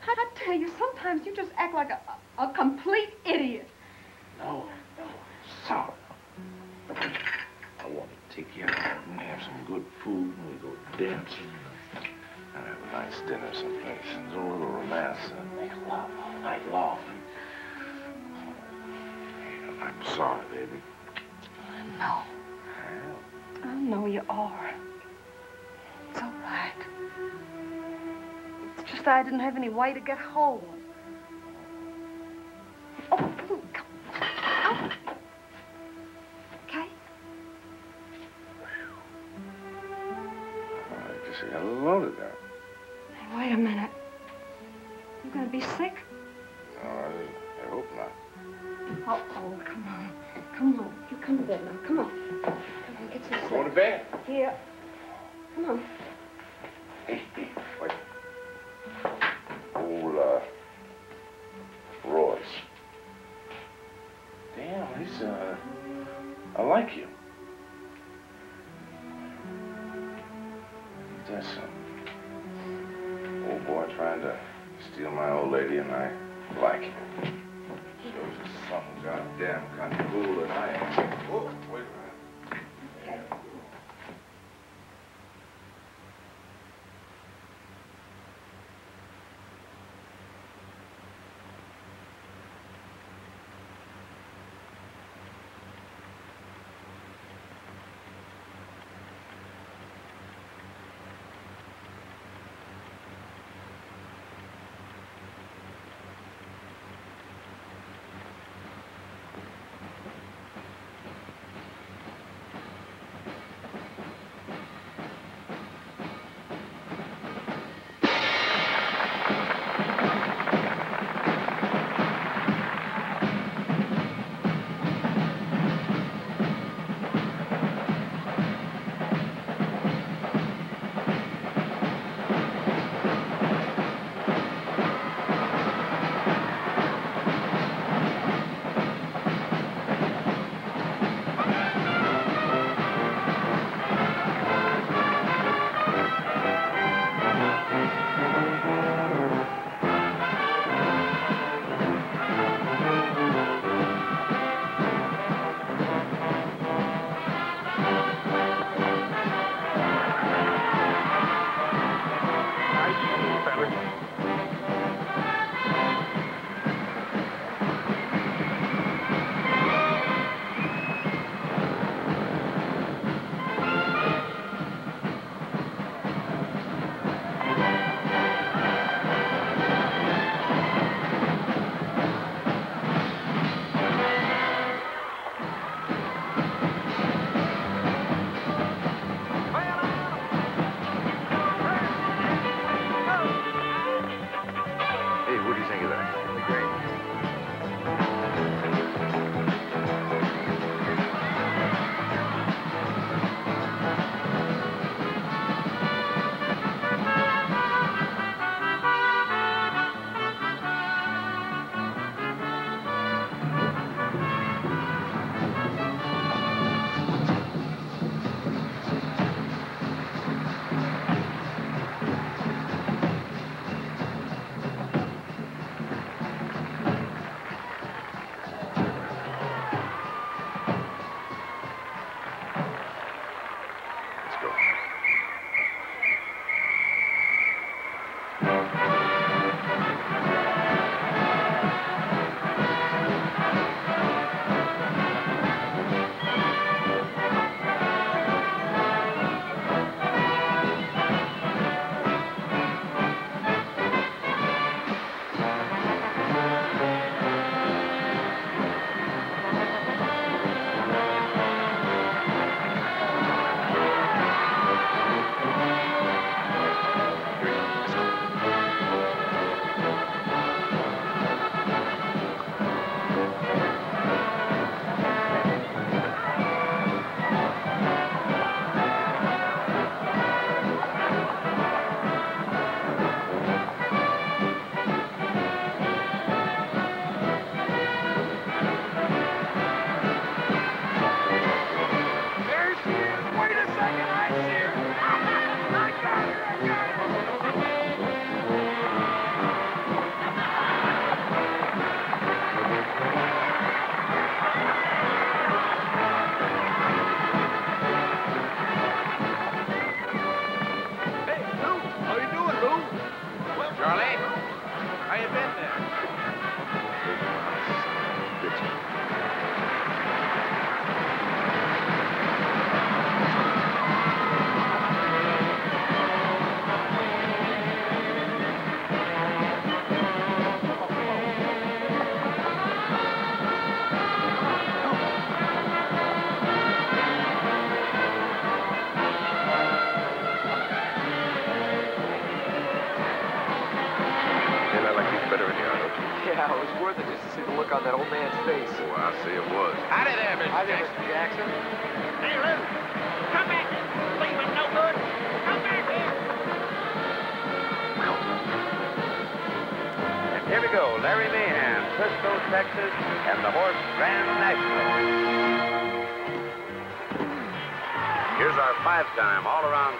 [SPEAKER 4] I tell you, sometimes you just act like a, a complete idiot.
[SPEAKER 3] No, no, sorry. I want to take you out and have some good food and we go dancing and have a nice dinner someplace and a little romance and make love all night long. I'm sorry, baby.
[SPEAKER 4] No. I know you are. It's all right. It's just I didn't have any way to get home. Oh, come on. Okay?
[SPEAKER 3] I guess I got a there.
[SPEAKER 4] Hey, wait a minute. You gonna be sick?
[SPEAKER 3] No, I, I hope not.
[SPEAKER 4] Oh, oh, come on. Come on. You come to bed now. Come on. Come on, get some sleep.
[SPEAKER 3] Going to bed?
[SPEAKER 4] Here. Come on.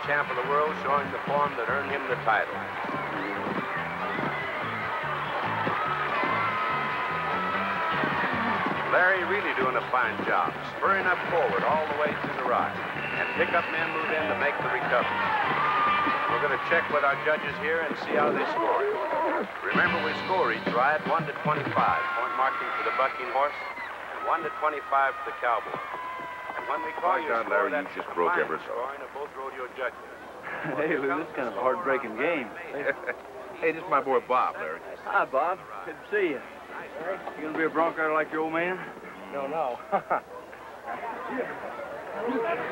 [SPEAKER 17] Champ of the world showing the form that earned him the title. Larry really doing a fine job, spurring up forward all the way through the ride. And pickup men move in to make the recovery. We're going to check with our judges here and see how they score. Remember, we score each ride 1 to 25, point marking for the bucking horse, and 1 to 25 for the cowboy. And when we oh, call
[SPEAKER 3] My God, Larry, you just broke
[SPEAKER 17] combined
[SPEAKER 3] every saw.
[SPEAKER 17] scoring of both rodeo judges. *laughs*
[SPEAKER 6] Hey, Lou, this is kind of a hard-breaking game. *laughs*
[SPEAKER 3] hey, this is my boy Bob, Larry.
[SPEAKER 6] Hi, Bob. Good to see you. You gonna be a bronco like your old man?
[SPEAKER 18] No, no. *laughs*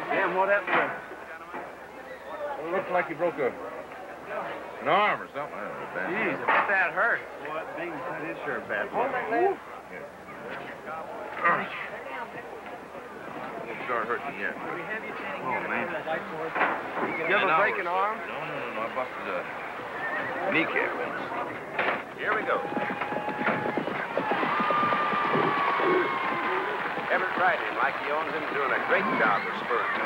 [SPEAKER 6] Damn, what happened to
[SPEAKER 3] it looks like you broke a, an arm or something. I don't know.
[SPEAKER 6] Jeez, I bet that hurt. Boy, that Bing cut his shirt bad.
[SPEAKER 3] Won't start hurting yet.
[SPEAKER 6] Oh, man.
[SPEAKER 18] You ever break an arm?
[SPEAKER 3] No, no, no, no. I busted a kneecap once.
[SPEAKER 17] Here we go. Everett riding like he owns him, doing a great job of spurring.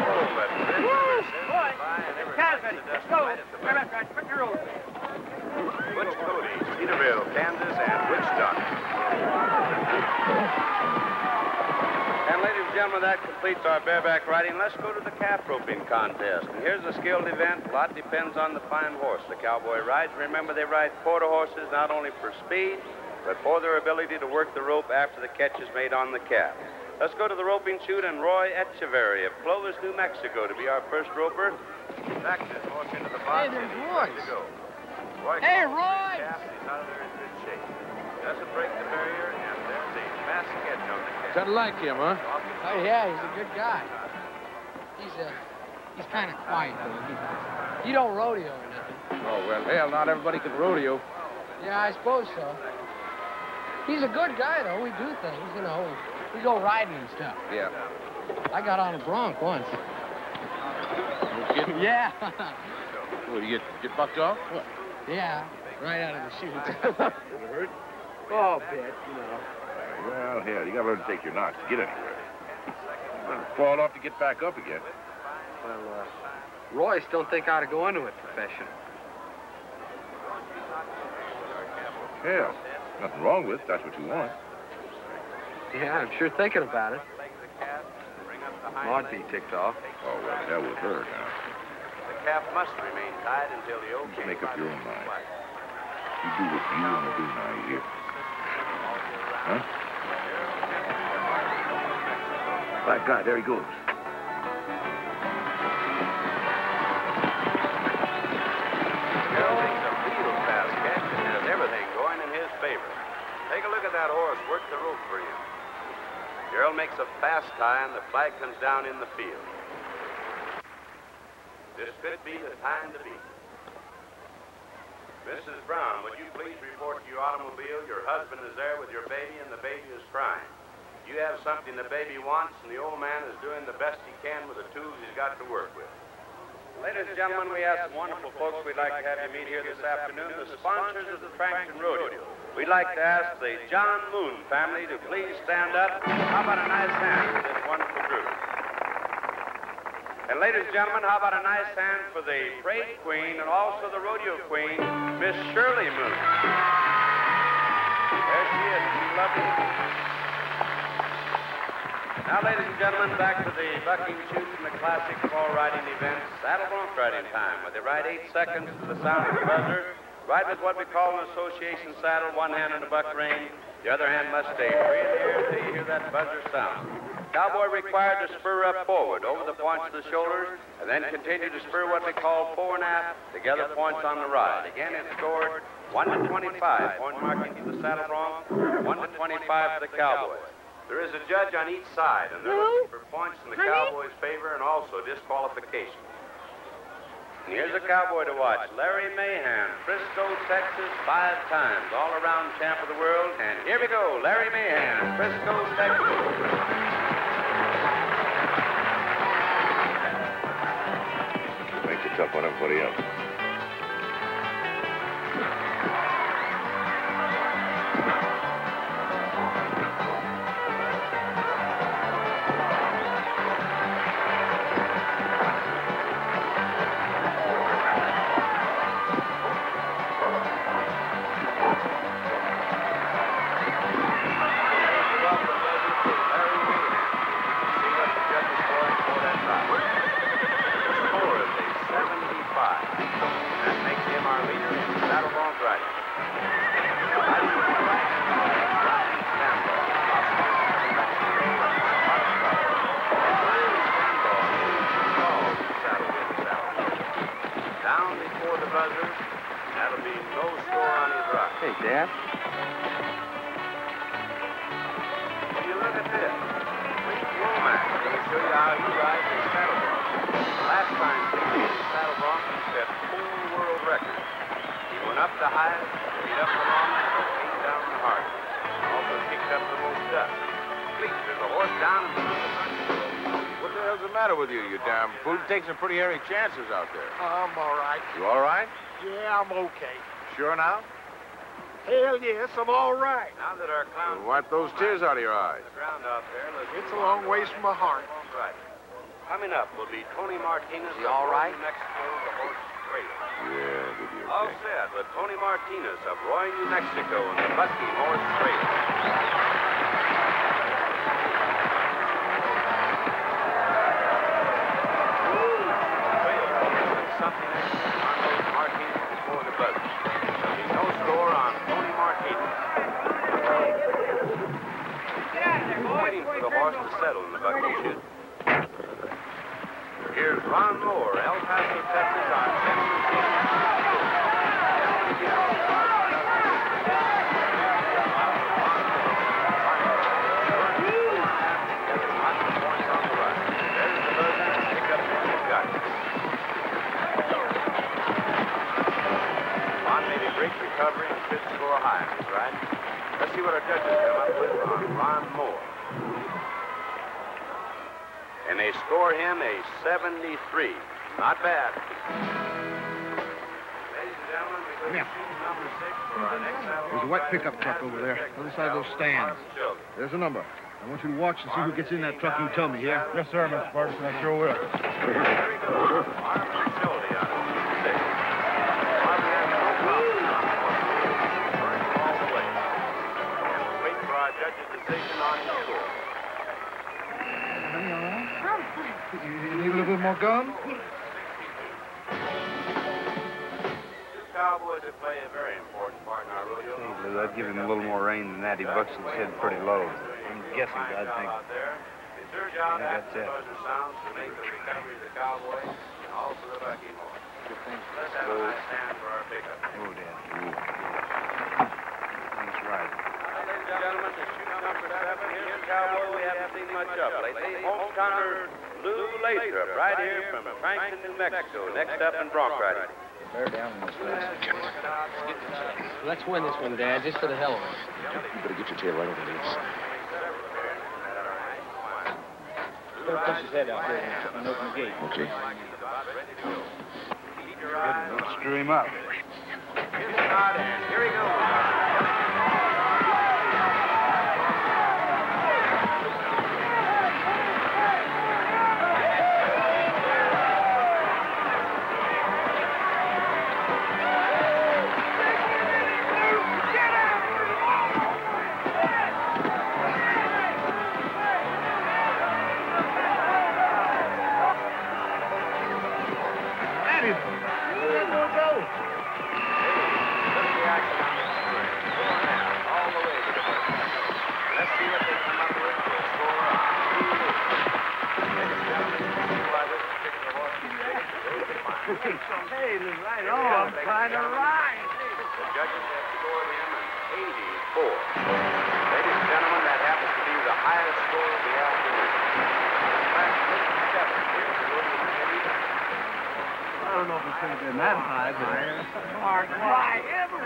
[SPEAKER 17] Oh, but Red River says goodbye, and Everett likes the dust right at the back. Butch Cody, Cedarville, Kansas, and Witch Doctor. And ladies and gentlemen, that completes our bareback riding. Let's go to the calf roping contest. And here's a skilled event. A lot depends on the fine horse the cowboy rides. Remember, they ride quarter horses not only for speed, but for their ability to work the rope after the catch is made on the calf. Let's go to the roping chute and Roy Echeverry of Clovis, New Mexico, to be our first roper. Back this horse into the box.
[SPEAKER 9] Hey, there's
[SPEAKER 17] and he's ready
[SPEAKER 9] Royce.
[SPEAKER 17] to go. Roy
[SPEAKER 9] Hey, Roy.
[SPEAKER 17] calf, He's out of there in good shape. Doesn't break the barrier, and there's a fast sketch catch.
[SPEAKER 8] Kind of like him, huh?
[SPEAKER 9] Oh, yeah, he's a good guy. He's uh, he's kind of quiet, though. He, he don't rodeo or nothing.
[SPEAKER 8] Oh, well, hell, not everybody can rodeo.
[SPEAKER 9] Yeah, I suppose so. He's a good guy, though. We do things, you know. We go riding and stuff.
[SPEAKER 5] Yeah.
[SPEAKER 9] I got on a bronc once.
[SPEAKER 2] No?
[SPEAKER 9] Yeah.
[SPEAKER 2] What, you get, get bucked off? What?
[SPEAKER 9] yeah, right out of the chute. *laughs*
[SPEAKER 2] Did it hurt?
[SPEAKER 9] oh, a bit, you know.
[SPEAKER 3] Well, hell, you gotta learn to take your knocks to get anywhere. *laughs* You better fall off to get back up again.
[SPEAKER 18] Well, uh, Royce don't think I ought to go into it profession.
[SPEAKER 3] Hell, nothing wrong with it. That's what you want.
[SPEAKER 18] Yeah, I'm sure thinking about it. Maud be ticked off.
[SPEAKER 3] Oh, well, hell with her now.
[SPEAKER 17] The calf must remain tied until the
[SPEAKER 3] Just
[SPEAKER 17] okay.
[SPEAKER 3] make up your own mind. You do what you want to do now, you hear? Huh? By God, there he goes.
[SPEAKER 17] A real fast and going in his favor. Take a look at that horse work the rope for you. Gerald makes a fast tie and the flag comes down in the field. This could be the time to beat. Mrs. Brown, would you please report to your automobile? Your husband is there with your baby and the baby is crying. You have something the baby wants and the old man is doing the best he can with the tools he's got to work with. Ladies and gentlemen, we have some wonderful folks we'd like to have you meet here this afternoon, the sponsors of the Frankton Rodeo. We'd like to ask the John Moon family to please stand up. How about a nice hand for this wonderful group? And ladies and gentlemen, how about a nice hand for the parade queen and also the rodeo queen, Miss Shirley Moon. There she is, she's lovely. Now, ladies and gentlemen, back to the bucking chutes and the classic fall riding events, saddle bronc riding time, where they ride eight seconds to the sound of the buzzer, ride with what we call an association saddle, one hand on the buck rein, the other hand must stay free in the air until you hear that buzzer sound. Cowboy required to spur up forward over the points of the shoulders, and then continue to spur what we call fore and aft, together points on the ride. Again, it's scored 1 to 25, point marking for the saddle bronc, 1 to 25 for the cowboy. There is a judge on each side, and they're looking for points in the Cowboys' favor and also disqualification. And here's a cowboy to watch, Larry Mahan, Frisco, Texas, five times, all-around champ of the world. And here we go, Larry Mahan, Frisco, Texas.
[SPEAKER 3] Makes it tough on everybody else.
[SPEAKER 2] Sure now?
[SPEAKER 1] Hell yes, I'm all right.
[SPEAKER 17] Now that our clown
[SPEAKER 2] Wipe those tears out of your eyes.
[SPEAKER 17] the ground out there, let's
[SPEAKER 1] It's a long ways from my heart.
[SPEAKER 17] Right. Coming up will be Tony Martinez
[SPEAKER 18] Is he
[SPEAKER 17] of
[SPEAKER 18] all right?
[SPEAKER 17] New Mexico, the horse trailer.
[SPEAKER 3] Yeah, we'll be
[SPEAKER 17] All
[SPEAKER 3] okay.
[SPEAKER 17] set with Tony Martinez of Roy, New Mexico, and the Bucky Horse Trailer. Something extra on those Martinez before the buzzer. There'll be no score on Tony Martinez. Waiting for the horse to settle in the Bucky chute. Here's Ron Moore, El Paso, Texas, on recovery and should score high, That's right. Let's see what our judges come up with on Ron Moore. And they score him a 73. Not bad. Ladies and gentlemen, we go to
[SPEAKER 1] Yeah.
[SPEAKER 17] number six for our next.
[SPEAKER 1] There's a wet pickup truck over there, other side of those stands. There's a number. I want you to watch and see who gets in that truck you tell me, yeah?
[SPEAKER 4] Yes, sir, Mr. Ferguson. I sure will.
[SPEAKER 1] You, you need a little bit more gum?
[SPEAKER 17] Two cowboys that play a very important part in our rodeo.
[SPEAKER 5] Lou, I'd give him a little more rain than that. He bucks his head pretty low. I'm guessing, I'd think.
[SPEAKER 17] Out there. They surge out
[SPEAKER 5] Yeah, that's it.
[SPEAKER 17] buzzer sounds to make the recovery of the cowboy and also the bucking horse. Let's have a nice stand for our pickup.
[SPEAKER 5] Oh, Dad. That's right.
[SPEAKER 17] Ladies and gentlemen, to shoot number seven, here's a cowboy we haven't seen much of lately. Homecomer Lou Lathrop, right here from Franklin, New Mexico. Next up in bronc riding.
[SPEAKER 18] Bear down on this
[SPEAKER 12] Let's win this one, Dad, just for the hell of it.
[SPEAKER 3] You better get your tail right over there.
[SPEAKER 18] Better push his head out there and open the gate.
[SPEAKER 3] Okay.
[SPEAKER 5] Don't screw him up.
[SPEAKER 17] The nod, and here he goes.
[SPEAKER 1] Right
[SPEAKER 17] Here we
[SPEAKER 1] on.
[SPEAKER 17] go,
[SPEAKER 1] I'm
[SPEAKER 17] ladies
[SPEAKER 1] trying
[SPEAKER 17] and
[SPEAKER 1] to ride.
[SPEAKER 17] The judges have scored him an 84. Ladies and gentlemen, that happens to be the highest score of the afternoon. In fact, Mr. Shepard here is going to be
[SPEAKER 1] I don't know if it's going to be that high, but hard ride ever.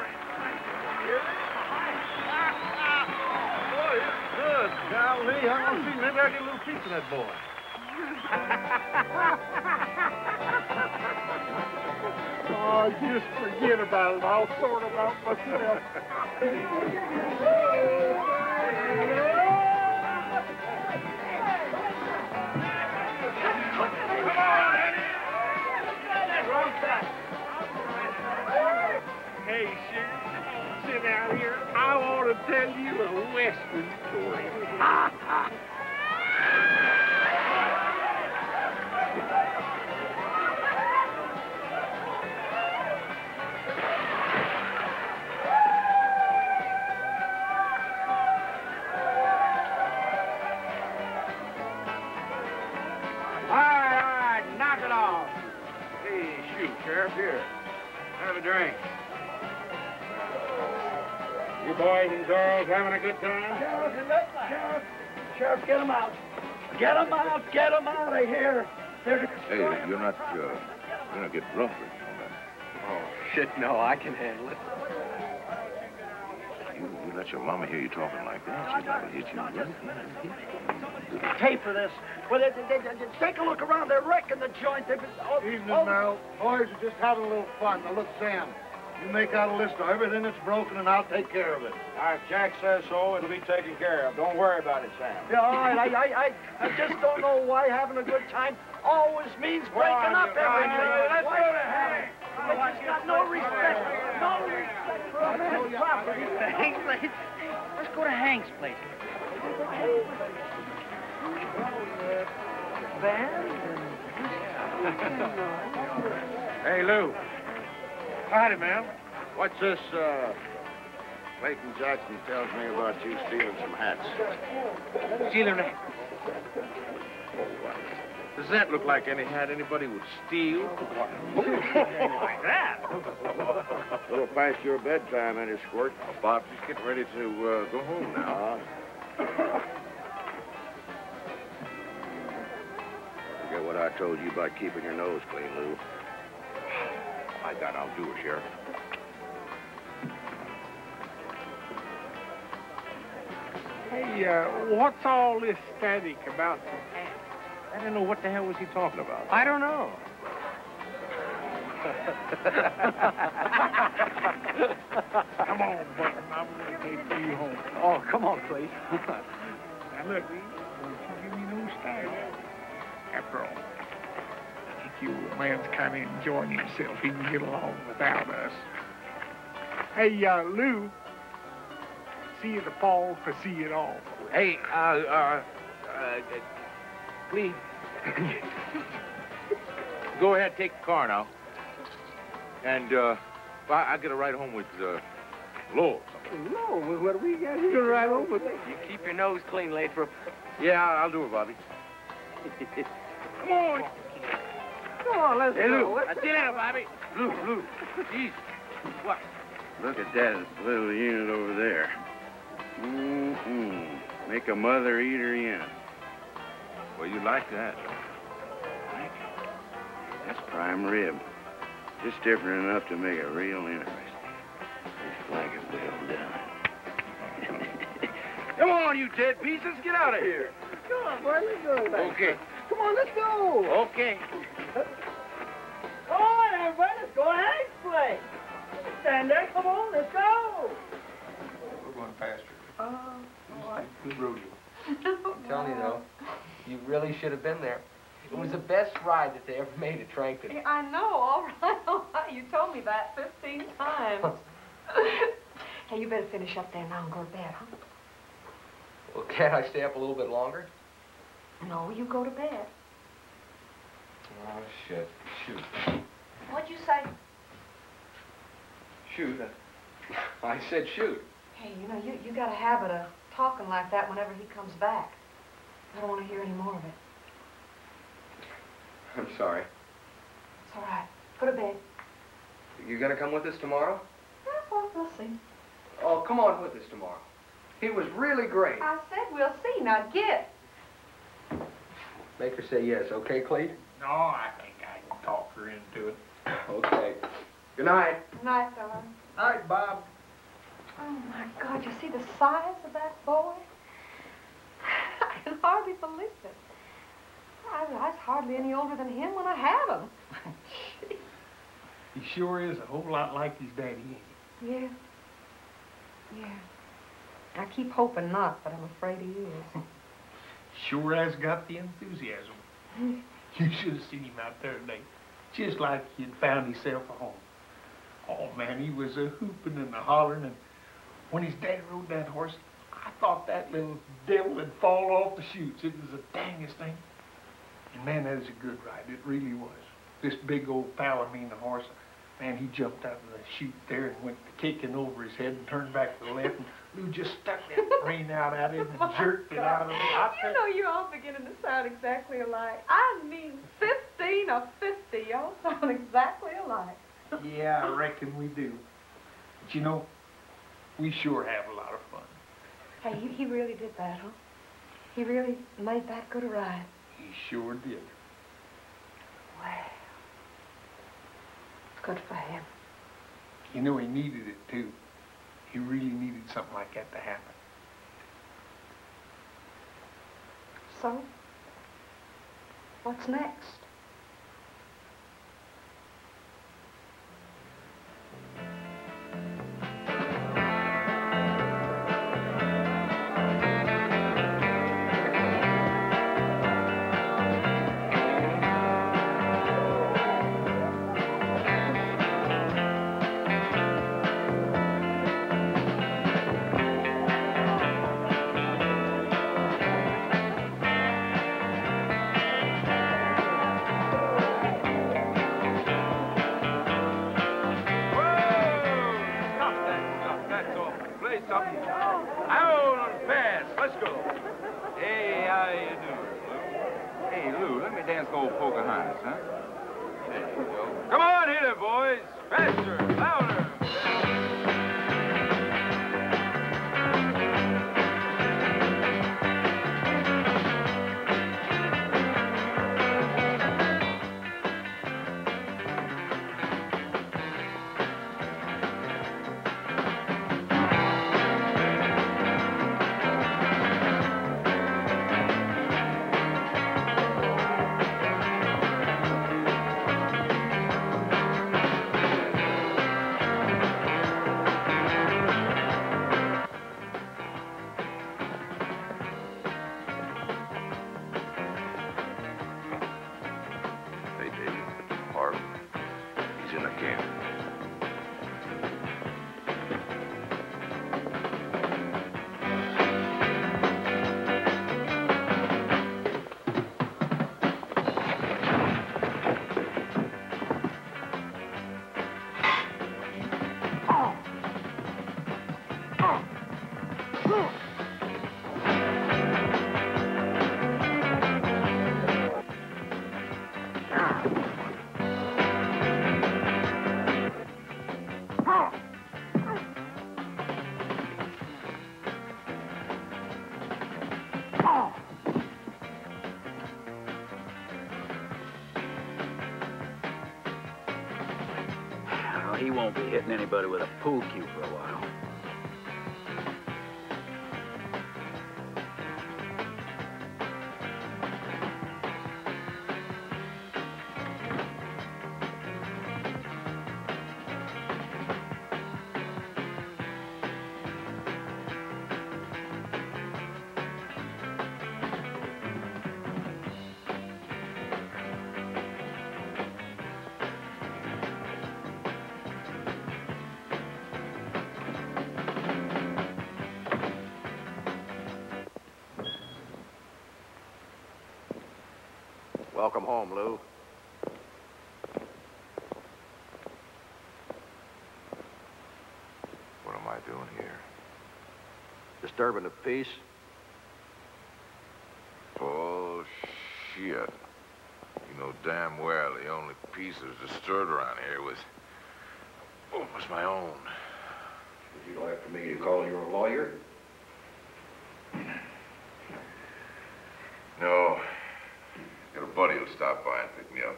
[SPEAKER 1] Boy, it's good. Golly, I want to see. Maybe I'll get a little piece of that boy.
[SPEAKER 9] Oh, just forget about it. I'll sort it out myself. Hey, Sheriff, sit down here. I want to tell you a western story. *laughs*
[SPEAKER 19] drink. You boys and girls having a good time?
[SPEAKER 9] Sheriff, Sheriff, Sheriff, get them out. Get them out. Get them out of here. They're
[SPEAKER 3] Hey, you're not, uh, you're not getting rough or something.
[SPEAKER 18] Oh, shit, no, I can handle it.
[SPEAKER 3] You, you let your mama hear you talking like that, she'll never hit you. Right?
[SPEAKER 9] for this. Well, they, they, they, they- take a look around. They're wrecking the joint. They've been, oh,
[SPEAKER 1] Evening
[SPEAKER 9] oh,
[SPEAKER 1] now. Boys are just having a little fun. Now, look, Sam, you make out a list of everything that's broken, and I'll take care of it.
[SPEAKER 19] All right, Jack says so. It'll be taken care of. Don't worry about it, Sam.
[SPEAKER 9] Yeah, all right. I, I, I, I just don't know why having a good time always means
[SPEAKER 19] Well,
[SPEAKER 9] breaking up everything.
[SPEAKER 19] well, let's
[SPEAKER 9] Why-
[SPEAKER 19] go to hell.
[SPEAKER 9] They just got no respect. No respect for a man's property.
[SPEAKER 12] Hank's place. Let's go to Hank's place.
[SPEAKER 19] Hey, Lou. Howdy, ma'am. What's this, uh... Clayton Jackson tells me about you stealing some hats.
[SPEAKER 12] Stealing a
[SPEAKER 19] does that look like any hat anybody would steal? What?
[SPEAKER 12] like that?
[SPEAKER 19] A *laughs* little past your bedtime, any squirt. Oh, Bob, just get ready to uh, go home now.
[SPEAKER 3] Uh, forget what I told you about keeping your nose clean, Lou.
[SPEAKER 20] My God, I'll do it, Sheriff.
[SPEAKER 1] Hey, uh, what's all this static about the hat?
[SPEAKER 3] I don't know what the hell was he talking about.
[SPEAKER 18] I don't know. *laughs*
[SPEAKER 1] Come on, Button. I'm going to take you home.
[SPEAKER 18] Oh, come on, please. *laughs*
[SPEAKER 1] Now, look, don't you give me no style. After all, I think you man's kind of enjoying himself. He can get along without us. Hey, uh, Lou, see it fall for see it all.
[SPEAKER 3] Hey, uh, uh, uh, Cleve. *coughs* Go ahead, take the car now. And, uh, I, I get a ride home with, uh, Lowell.
[SPEAKER 18] No, what do we got here right over there?
[SPEAKER 9] You keep your nose clean, Lathrop.
[SPEAKER 3] Yeah, I'll, I'll do it, Bobby. *laughs*
[SPEAKER 1] Come on.
[SPEAKER 18] Come on, let's
[SPEAKER 3] Hey,
[SPEAKER 18] go.
[SPEAKER 3] Lou,
[SPEAKER 18] Let's
[SPEAKER 3] I see you later, Bobby. Lou, Lou, geez. What?
[SPEAKER 19] Look at that little unit over there. Mm-hmm. Make a mother eater unit.
[SPEAKER 3] Well, you like that. Thank you.
[SPEAKER 19] That's prime rib. Just different enough to make it real interesting. Just like it well done. *laughs*
[SPEAKER 3] Come on, you dead pieces, get out of here.
[SPEAKER 18] Come on, boy, let's go. back.
[SPEAKER 3] Okay.
[SPEAKER 18] Come on, let's go.
[SPEAKER 3] Okay.
[SPEAKER 18] Come on, everybody, let's go ahead and play. Stand there, come on, let's go.
[SPEAKER 21] We're going faster.
[SPEAKER 4] Oh,
[SPEAKER 21] Good rodeo.
[SPEAKER 18] I'm telling you, *laughs* though, you really should have been there. It was the best ride that they ever made at Trankton.
[SPEAKER 4] I know, all *laughs* right, all right. You told me that 15 *laughs* times. *laughs* hey, you better finish up there now and go to bed, huh?
[SPEAKER 18] Well, can't I stay up a little bit longer?
[SPEAKER 4] No, you go to bed.
[SPEAKER 18] Oh, shit. Shoot.
[SPEAKER 4] What'd you say?
[SPEAKER 18] Shoot. I said shoot.
[SPEAKER 4] Hey, you know, you, you got a habit of uh, talking like that whenever he comes back. I don't want to hear any more of it.
[SPEAKER 18] I'm sorry.
[SPEAKER 4] It's all right. Go to bed.
[SPEAKER 18] You gonna come with us tomorrow?
[SPEAKER 4] Yeah, well, we'll see.
[SPEAKER 18] Oh, come on with us tomorrow. It was really great.
[SPEAKER 4] I said we'll see. Now get.
[SPEAKER 18] Make her say yes, okay, Clete?
[SPEAKER 1] No, I think I can talk her into it.
[SPEAKER 18] Okay. Good night.
[SPEAKER 4] Night, darling.
[SPEAKER 18] Night, Bob.
[SPEAKER 4] Oh, my God, you see the size of that boy? Can hardly believe it. I, I was hardly any older than him when I had him. *laughs*
[SPEAKER 1] He sure is a whole lot like his daddy, ain't he?
[SPEAKER 4] Yeah. Yeah. I keep hoping not, but I'm afraid he is. *laughs*
[SPEAKER 1] Sure has got the enthusiasm. *laughs* You should have seen him out there today. Just like he'd found himself a home. Oh, man, he was a hooping and a hollering, and when his dad rode that horse, thought that little devil would fall off the chutes. It was the dangest thing. And, man, that was a good ride. It really was. This big old Palomino horse, man, he jumped out of the chute there and went kicking over his head and turned back to the left, and *laughs* Lou just stuck that rein out at him and *laughs* oh jerked it out of him. I
[SPEAKER 4] You know, you're all beginning to sound exactly alike. I mean, 15 or 50, y'all sound *laughs* exactly alike.
[SPEAKER 1] Yeah, I reckon we do. But you know, we sure have a lot of fun.
[SPEAKER 4] Hey, he, he really did that, huh? He really made that good a ride.
[SPEAKER 1] He sure did.
[SPEAKER 4] Well, good for him.
[SPEAKER 1] You know, he needed it too. He really needed something like that to happen.
[SPEAKER 4] So, what's next?
[SPEAKER 7] Hitting anybody with a
[SPEAKER 18] Welcome home, Lou.
[SPEAKER 3] What am I doing here?
[SPEAKER 18] Disturbing the peace?
[SPEAKER 3] Oh, shit. You know damn well the only piece that was disturbed around here was... Oh, was my own.
[SPEAKER 18] Would you like for me to call your lawyer?
[SPEAKER 3] No. Got stop by and pick me up.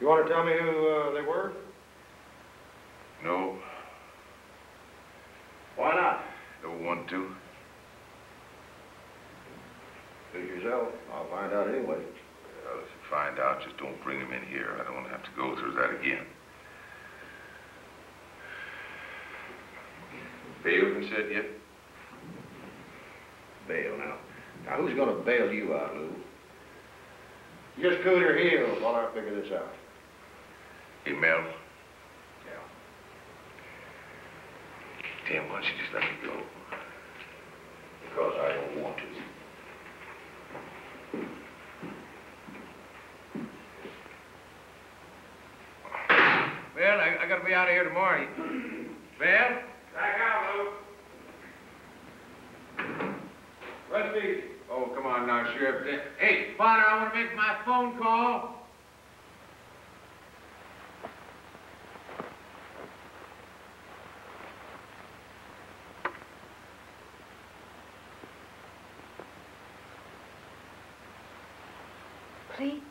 [SPEAKER 18] You want to tell me who uh, they were?
[SPEAKER 3] No.
[SPEAKER 18] Why not?
[SPEAKER 3] Don't want to.
[SPEAKER 18] Suit yourself. I'll find out anyway.
[SPEAKER 3] Well, if you find out, just don't bring him in here. I don't want to have to go through that again. Bail been set yet?
[SPEAKER 18] Bail now. Now, who's going to bail you out, just cool your heels while I figure this out.
[SPEAKER 3] Hey, Mel.
[SPEAKER 18] Yeah.
[SPEAKER 3] Damn, why don't you just let me go?
[SPEAKER 18] Because I don't want to.
[SPEAKER 22] Well, I, I gotta be out of here tomorrow. Well? Back out, Lou. Let's be. Oh, come on now, Sheriff. Hey, Bonner, I want to make my phone call.
[SPEAKER 4] Clete?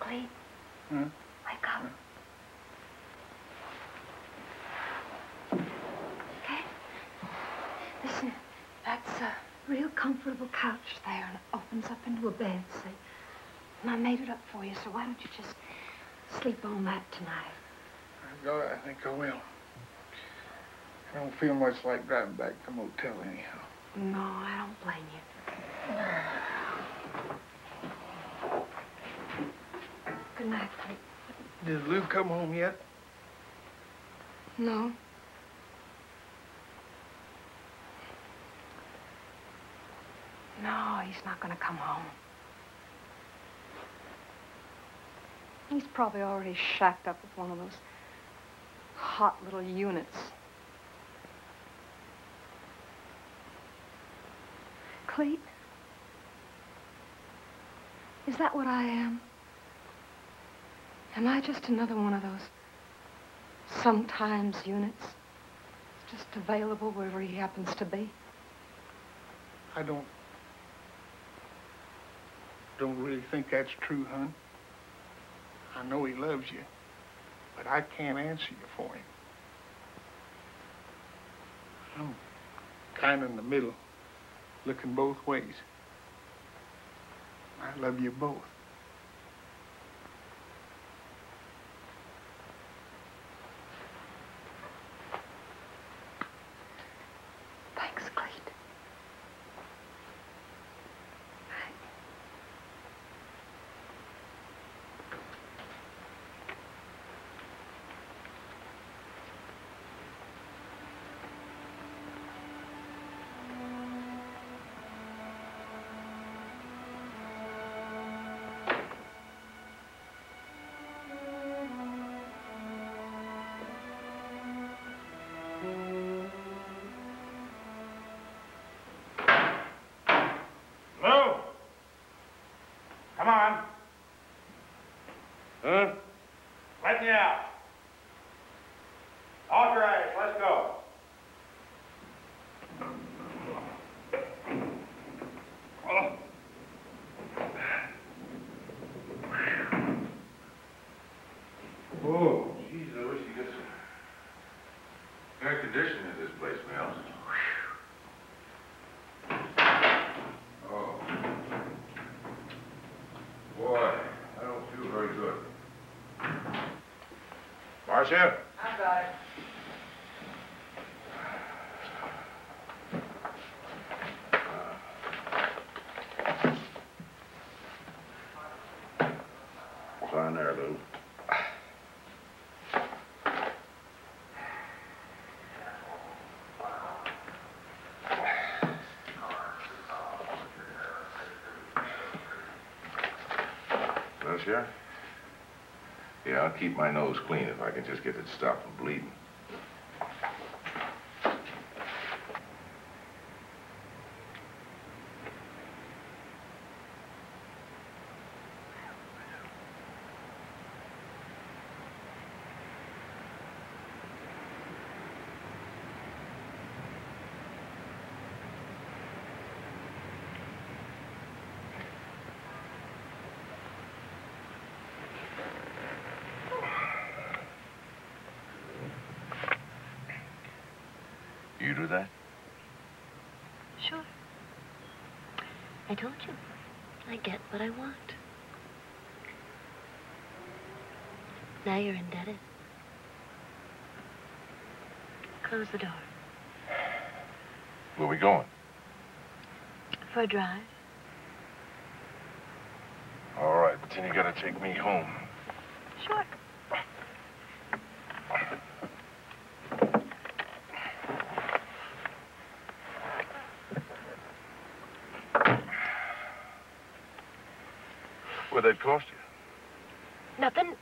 [SPEAKER 4] Clete,
[SPEAKER 1] Hmm?
[SPEAKER 4] wake up. Okay? Listen, that's a real comfortable couch there, and it opens up into a bed, see? And I made it up for you, so why don't you just sleep on that tonight?
[SPEAKER 1] I I think I will. I don't feel much like driving back to the motel anyhow.
[SPEAKER 4] No, I don't blame you. Good night, Clete.
[SPEAKER 1] Did Lou come home yet?
[SPEAKER 4] No. No, he's not going to come home. He's probably already shacked up with one of those hot little units. Clete? Is that what I am? Am I just another one of those sometimes units? Just available wherever he happens to be?
[SPEAKER 1] I don't... Don't really think that's true, hon. I know he loves you, but I can't answer you for him. I'm kind of in the middle, looking both ways. I love you both.
[SPEAKER 6] Come on.
[SPEAKER 8] Huh?
[SPEAKER 6] Let me out. Authorize. Let's go. Oh.
[SPEAKER 3] Oh, jeez, I wish you get some air conditioning in this place, Mills. Oh. Boy, I don't feel very good. Marcia?
[SPEAKER 9] I got it.
[SPEAKER 3] Sign there, Lou. Sheriff? Yeah, I'll keep my nose clean if I can just get it stopped from bleeding. You do that?
[SPEAKER 13] Sure. I told you. I get what I want. Now you're indebted. Close the door.
[SPEAKER 3] Where we going?
[SPEAKER 13] For a drive.
[SPEAKER 3] All right, but then you gotta take me home.
[SPEAKER 13] Sure.
[SPEAKER 3] What'd that cost you?
[SPEAKER 13] Nothing.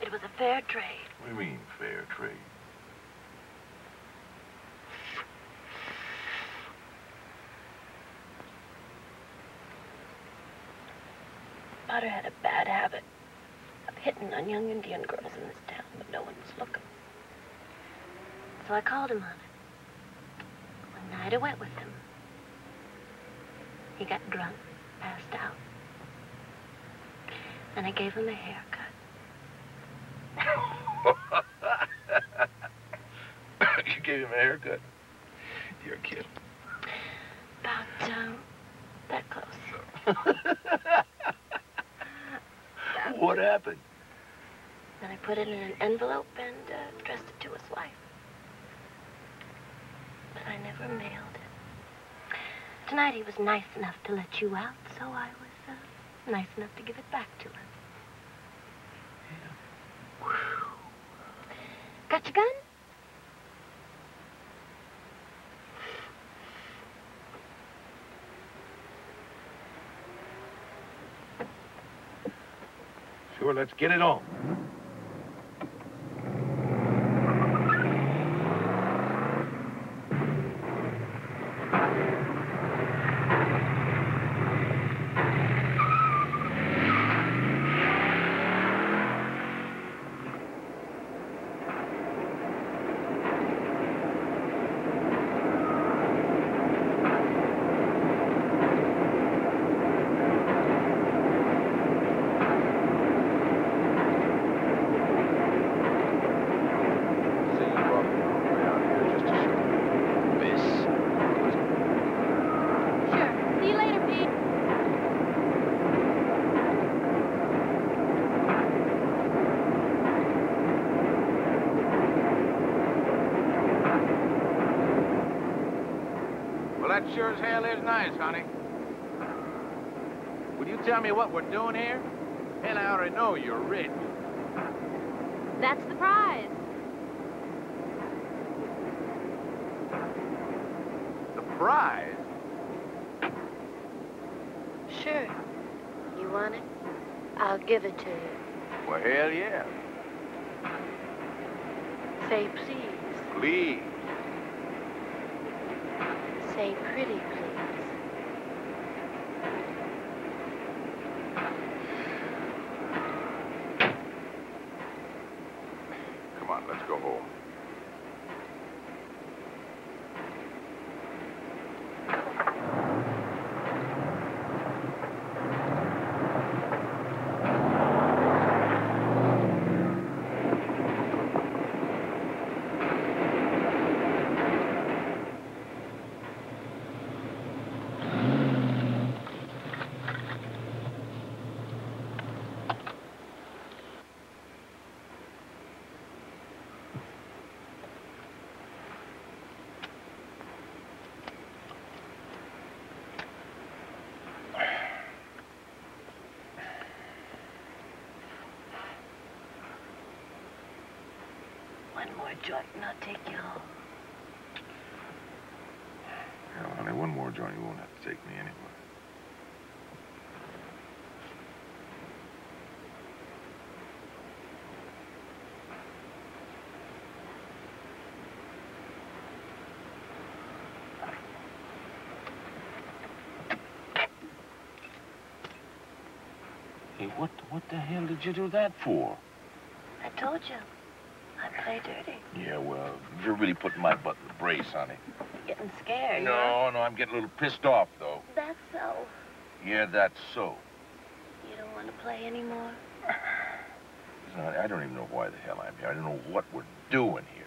[SPEAKER 13] It was a fair trade.
[SPEAKER 3] What do you mean, fair trade?
[SPEAKER 13] Potter had a bad habit of hitting on young Indian girls in this town, but no one was looking. So I called him on it. One night I went with him. He got drunk, passed out. And I gave him a haircut. *laughs*
[SPEAKER 3] you gave him a haircut? You're kidding.
[SPEAKER 13] About, um, that close.
[SPEAKER 3] What happened?
[SPEAKER 13] Then I put it in an envelope and uh, addressed it to his wife. But I never mailed it. Tonight he was nice enough to let you out, so I was uh, nice enough to give it back to him. Got your gun?
[SPEAKER 3] Sure, let's get it on.
[SPEAKER 13] Sure. See you later, Pete.
[SPEAKER 6] Well, that sure as hell is nice, honey. Will you tell me what we're doing here? Hell, I already know you're rich.
[SPEAKER 13] That's the prize.
[SPEAKER 6] The prize?
[SPEAKER 13] Sure. You want it? I'll give it to you.
[SPEAKER 6] Well, hell yeah.
[SPEAKER 13] Say please.
[SPEAKER 3] Please.
[SPEAKER 13] Say pretty, One more joint and I'll take you home.
[SPEAKER 3] Hell, honey, one more joint, you won't have to take me anywhere. Hey, what what the hell did you do that for?
[SPEAKER 13] I told you. I play dirty.
[SPEAKER 3] Yeah, well, you're really putting my butt in the brace, honey.
[SPEAKER 13] Getting scared.
[SPEAKER 3] No, no, I'm getting a little pissed off, though.
[SPEAKER 13] That's so.
[SPEAKER 3] Yeah, that's so.
[SPEAKER 13] You don't want to play anymore?
[SPEAKER 3] Listen, *sighs* honey, I don't even know why the hell I'm here. I don't know what we're doing here.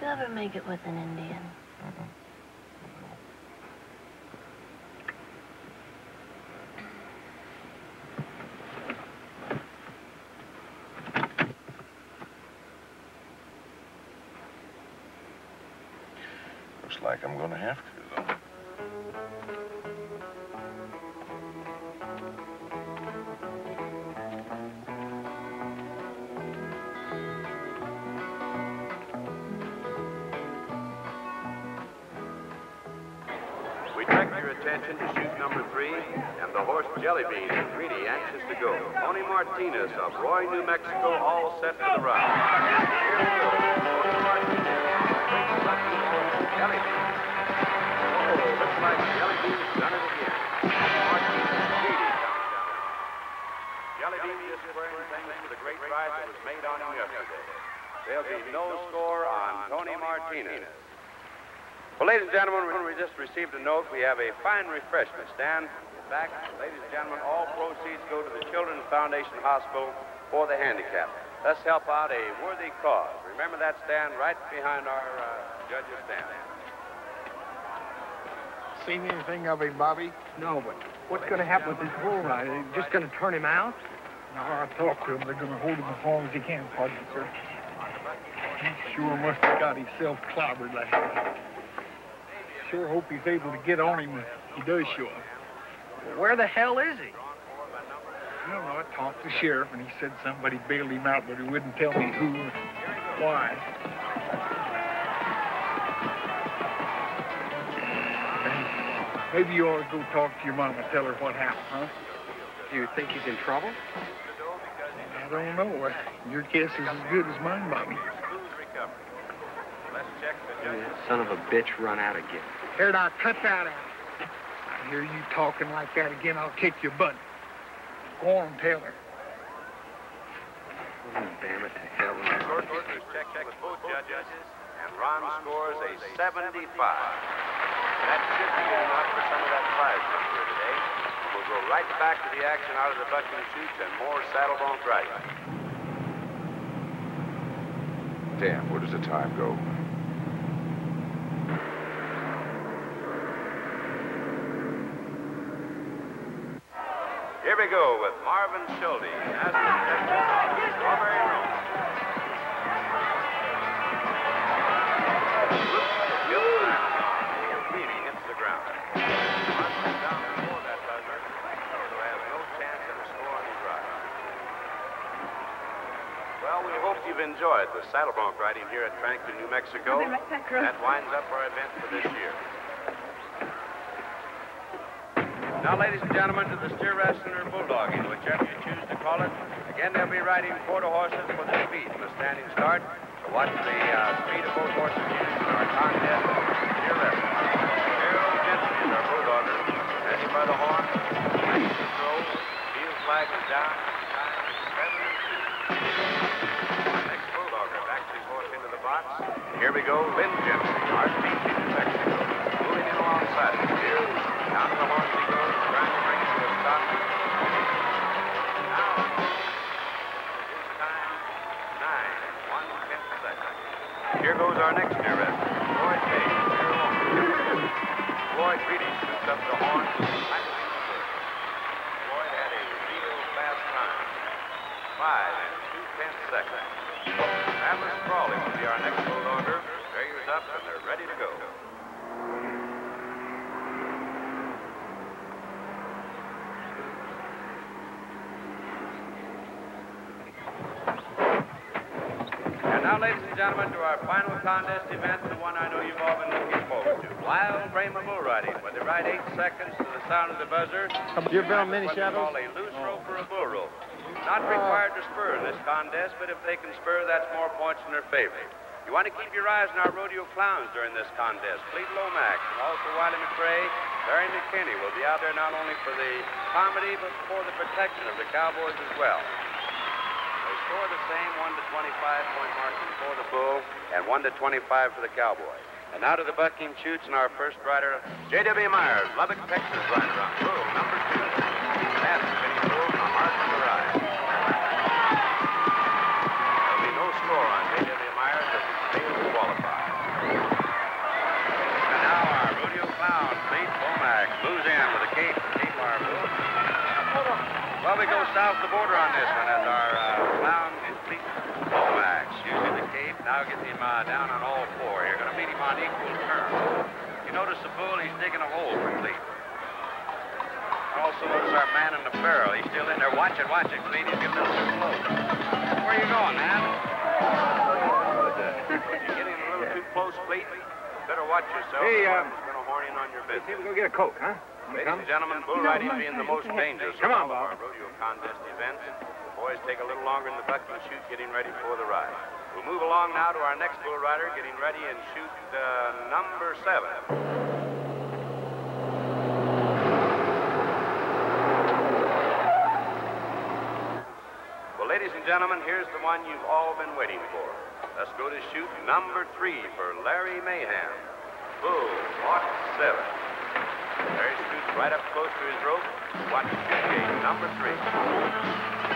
[SPEAKER 13] You ever make it with an Indian?
[SPEAKER 3] Looks like I'm gonna have to, though.
[SPEAKER 17] We direct your attention to chute number three and the horse Jellybean is really anxious to go. Tony Martinez of Roy, New Mexico, all set for the ride. There'll be no score on Tony Martinez. Well, ladies and gentlemen, we just received a note. We have a fine refreshment stand. In fact, ladies and gentlemen, all proceeds go to the Children's Foundation Hospital for the handicapped. Let's help out a worthy cause. Remember that stand right behind our uh, judge's stand.
[SPEAKER 1] Seen anything of him, Bobby?
[SPEAKER 14] No, but what's going to happen with this bull ride? Are they just going to turn him out?
[SPEAKER 1] No, I talked to him. They're going to hold him as long as he can, pardon, sir. He sure must have got himself clobbered last night. Sure hope he's able to get on him if he does show up.
[SPEAKER 14] Where the hell is he?
[SPEAKER 1] I don't know. I talked to the sheriff, and he said somebody bailed him out, but he wouldn't tell me who or why. Maybe you ought to go talk to your mama, and tell her what happened, huh?
[SPEAKER 14] Do you think he's in trouble?
[SPEAKER 1] I don't know. Your guess is as good as mine, Bobby.
[SPEAKER 17] Let's check the judge's
[SPEAKER 14] Son of a bitch run out again.
[SPEAKER 1] Here, now, cut that out. I hear you talking like that again, I'll kick your butt. Go on, tell.
[SPEAKER 14] Oh, damn it to hell.
[SPEAKER 17] Court orders check check with both judges, and Ron scores a 75. That should be good enough for some of that prize money here today. We'll go right back to the action out of the bucking chutes and more saddle bronc riding.
[SPEAKER 3] Damn, where does the time go?
[SPEAKER 17] We go with Marvin Schulte as the on Strawberry Road. Looks to Gil Brown. Really hits the ground. Marvin's down before that buzzer, so has no chance of a score on his ride. Well, we hope you've enjoyed the saddle bronc riding here at Franklin, New Mexico.
[SPEAKER 4] Right back,
[SPEAKER 17] That winds up our event for this year. Now, ladies and gentlemen, to the steer wrestling or bulldogging, whichever you choose to call it. Again, they'll be riding quarter horses for the speed from a standing start to watch the uh, speed of both horses used in our contest steer wrestling. Jensen is our bulldogger, standing by the horn, throw. Field flag is down. Next bulldogger backs his horse into the box. Here we go, Lynn Jensen, our speed New Mexico, moving in alongside of steer. Down to the horse Here goes our next wrestler, Floyd Page, here alone. Floyd really shoots up the horn. Floyd had a real fast time. Five and two tenths seconds. Atlas Crawley will be our next bulldogger. Barriers up and they're ready to go. And now, ladies and gentlemen, to our final contest event, the one I know you've all been looking forward to. Wild Brahma bull riding, where they ride eight seconds to the sound of the buzzer.
[SPEAKER 18] You're Bill Mini
[SPEAKER 17] What we
[SPEAKER 18] Shadows?
[SPEAKER 17] call a loose rope or a bull rope. Not required to spur in this contest, but if they can spur, that's more points in their favor. You want to keep your eyes on our rodeo clowns during this contest. Clete Lomax and also Wiley McRae, Larry McKinney will be out there not only for the comedy, but for the protection of the Cowboys as well. Score the same 1 to 25 point margin for the bull and 1 to 25 for the cowboy. And now to the bucking chutes and our first rider, J.W. Myers, Lubbock, Texas, rider on bull number two. That's Vinny Bull from Martin to ride. There'll be no score on J.W. Myers as he fails to qualify. And now our rodeo clown, Clete Lomax, moves in with a cape, cape our bull. Well, we go south the border on this one as our uh, clown is Clete Lomax using the cape. Now gets him uh, down on all four here. Going to meet him on equal terms. You notice the bull, he's digging a hole for Clete. Also notice our man in the barrel. He's still in there. Watch it, watch it, Clete. He's giving us too close. Where are you going, man? You're getting a little too close, Clete. Better watch yourself.
[SPEAKER 18] Hey, uh,
[SPEAKER 17] Someone's going to horn in on your business.
[SPEAKER 18] Hey, we go get a Coke, huh?
[SPEAKER 17] Ladies and gentlemen, bull riding being the most dangerous
[SPEAKER 18] Come
[SPEAKER 17] of
[SPEAKER 18] on,
[SPEAKER 17] all
[SPEAKER 18] Bob.
[SPEAKER 17] our rodeo contest events. The boys take a little longer in the bucking chute getting ready for the ride. We'll move along now to our next bull rider getting ready and chute uh, number seven. Ladies and gentlemen, here's the one you've all been waiting for. Let's go to chute number three for Larry Mayhem. Bull, walk seven. Larry shoots right up close to his rope. Watch chute gate number three.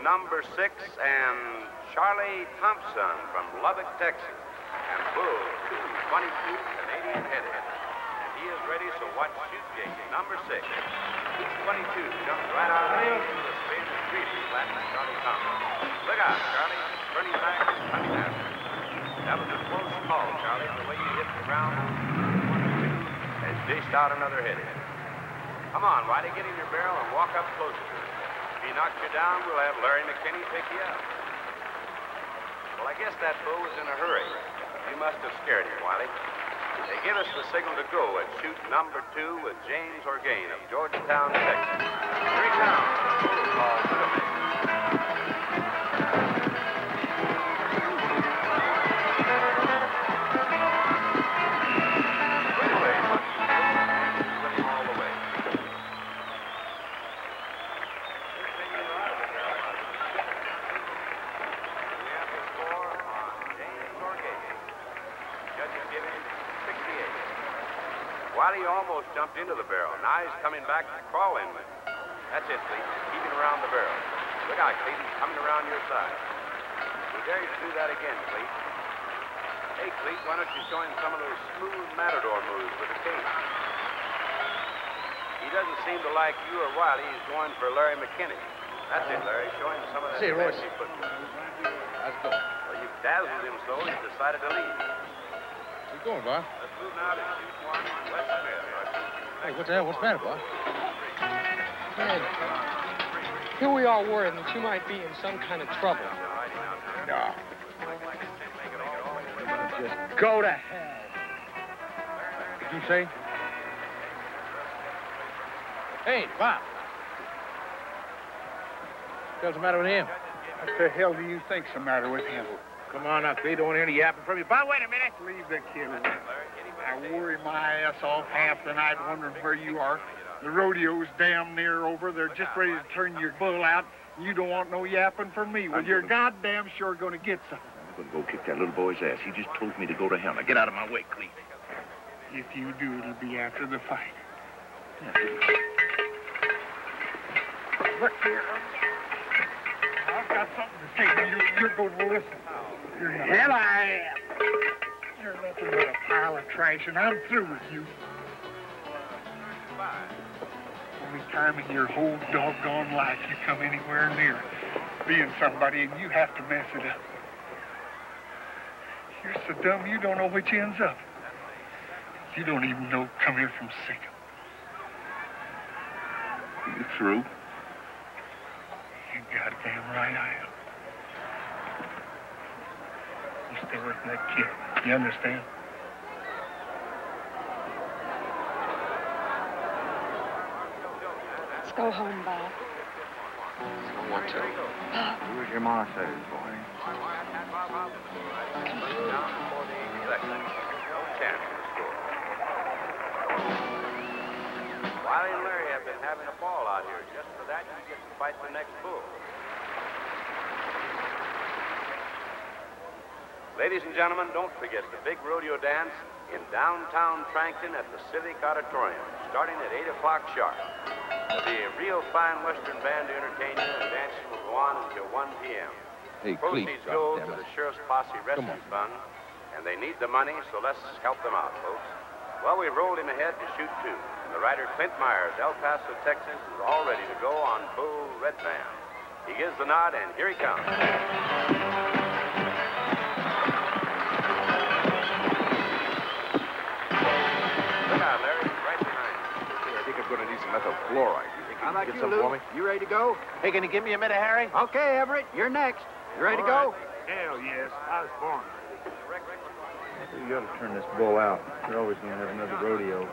[SPEAKER 17] Number six and Charlie Thompson from Lubbock, Texas. And bull, 222 Canadian headed. And he is ready, so watch chute gate number six. 22 jumps right out of the into the spade and greedy flat by Charlie Thompson. Look out, Charlie. Turning back and coming after. That was a close call, Charlie. The way you hit the ground and dished out another headed. Come on, Whitey, get in your barrel and walk up closer to he knocks you down, we'll have Larry McKinney pick you up. Well, I guess that bull was in a hurry. You must have scared him, Wiley. They give us the signal to go at chute number two with James Orgain of Georgetown, Texas. Here he jumped into the barrel. Now he's coming back to crawl in with. That's it, Clete. Keep him around the barrel. Look out, Clete. He's coming around your side. We dare you to do that again, Clete. Hey, Clete, why don't you show him some of those smooth matador moves with the cage? He doesn't seem to like you or Wiley. He's going for Larry McKinney. That's it, Larry. Show him some of that
[SPEAKER 3] See, Royce. Let's go.
[SPEAKER 17] Well, you've dazzled him so, he's decided to leave.
[SPEAKER 3] Where you going, Bob?
[SPEAKER 17] Let's move now to chute one West Smith.
[SPEAKER 3] Hey, what the hell? What's the matter, Bob?
[SPEAKER 23] Ed, here we all worried that you might be in some kind of trouble.
[SPEAKER 3] No.
[SPEAKER 23] Just go to hell.
[SPEAKER 3] Did you say? Hey, Bob. What's the matter with him?
[SPEAKER 1] What the hell do you think's the matter with him?
[SPEAKER 3] Come on now, Clete. Don't want any yapping from you. Bob, wait a minute.
[SPEAKER 1] Leave the kid. I worry my ass off half the night wondering where you are. The rodeo's damn near over. They're just ready to turn your bull out. You don't want no yapping from me. Well, you're goddamn sure going to get some.
[SPEAKER 5] I'm gonna go kick that little boy's ass. He just told me to go to hell. Now get out of my way, Clete.
[SPEAKER 1] If you do, it'll be after the fight. Look here. I've got something to say to you. You're going to listen. You're not.
[SPEAKER 9] Hell, I am.
[SPEAKER 1] You're nothing but a pile of trash, and I'm through with you. Only time in your whole doggone life you come anywhere near being somebody, and you have to mess it up. You're so dumb you don't know which ends up. You don't even know come here from sic 'em.
[SPEAKER 5] You through?
[SPEAKER 1] You're goddamn right I am. You stay away from that kid. You understand?
[SPEAKER 4] Let's go home, Bob.
[SPEAKER 24] I don't want to.
[SPEAKER 25] Who's your monsters, boy?
[SPEAKER 17] No chance to score. Wiley and Larry have been having a ball out here. Just for that, you get to fight the next bull. Ladies and gentlemen, don't forget the big rodeo dance in downtown Frankton at the Civic Auditorium, starting at 8 o'clock sharp. There'll be a real fine Western band to entertain you, and dancing will go on until 1 p.m.
[SPEAKER 3] Hey,
[SPEAKER 17] Proceeds go to the Sheriff's Posse Rescue Fund, and they need the money, so let's help them out, folks. Well, we've rolled him ahead to chute two, and the rider Clint Myers, El Paso, Texas, is all ready to go on Bull Red Band. He gives the nod, and here he comes.
[SPEAKER 5] I'm gonna need some methyl chloride. You think you
[SPEAKER 9] How
[SPEAKER 5] can
[SPEAKER 9] about
[SPEAKER 5] get
[SPEAKER 9] you,
[SPEAKER 5] some
[SPEAKER 9] Lew?
[SPEAKER 5] for me?
[SPEAKER 9] You ready to go?
[SPEAKER 26] Hey, can you give me a minute, Harry?
[SPEAKER 9] Okay, Everett, you're next. You ready to go?
[SPEAKER 27] Hell yes. I was born.
[SPEAKER 25] You gotta turn this bull out. You're always gonna have another rodeo.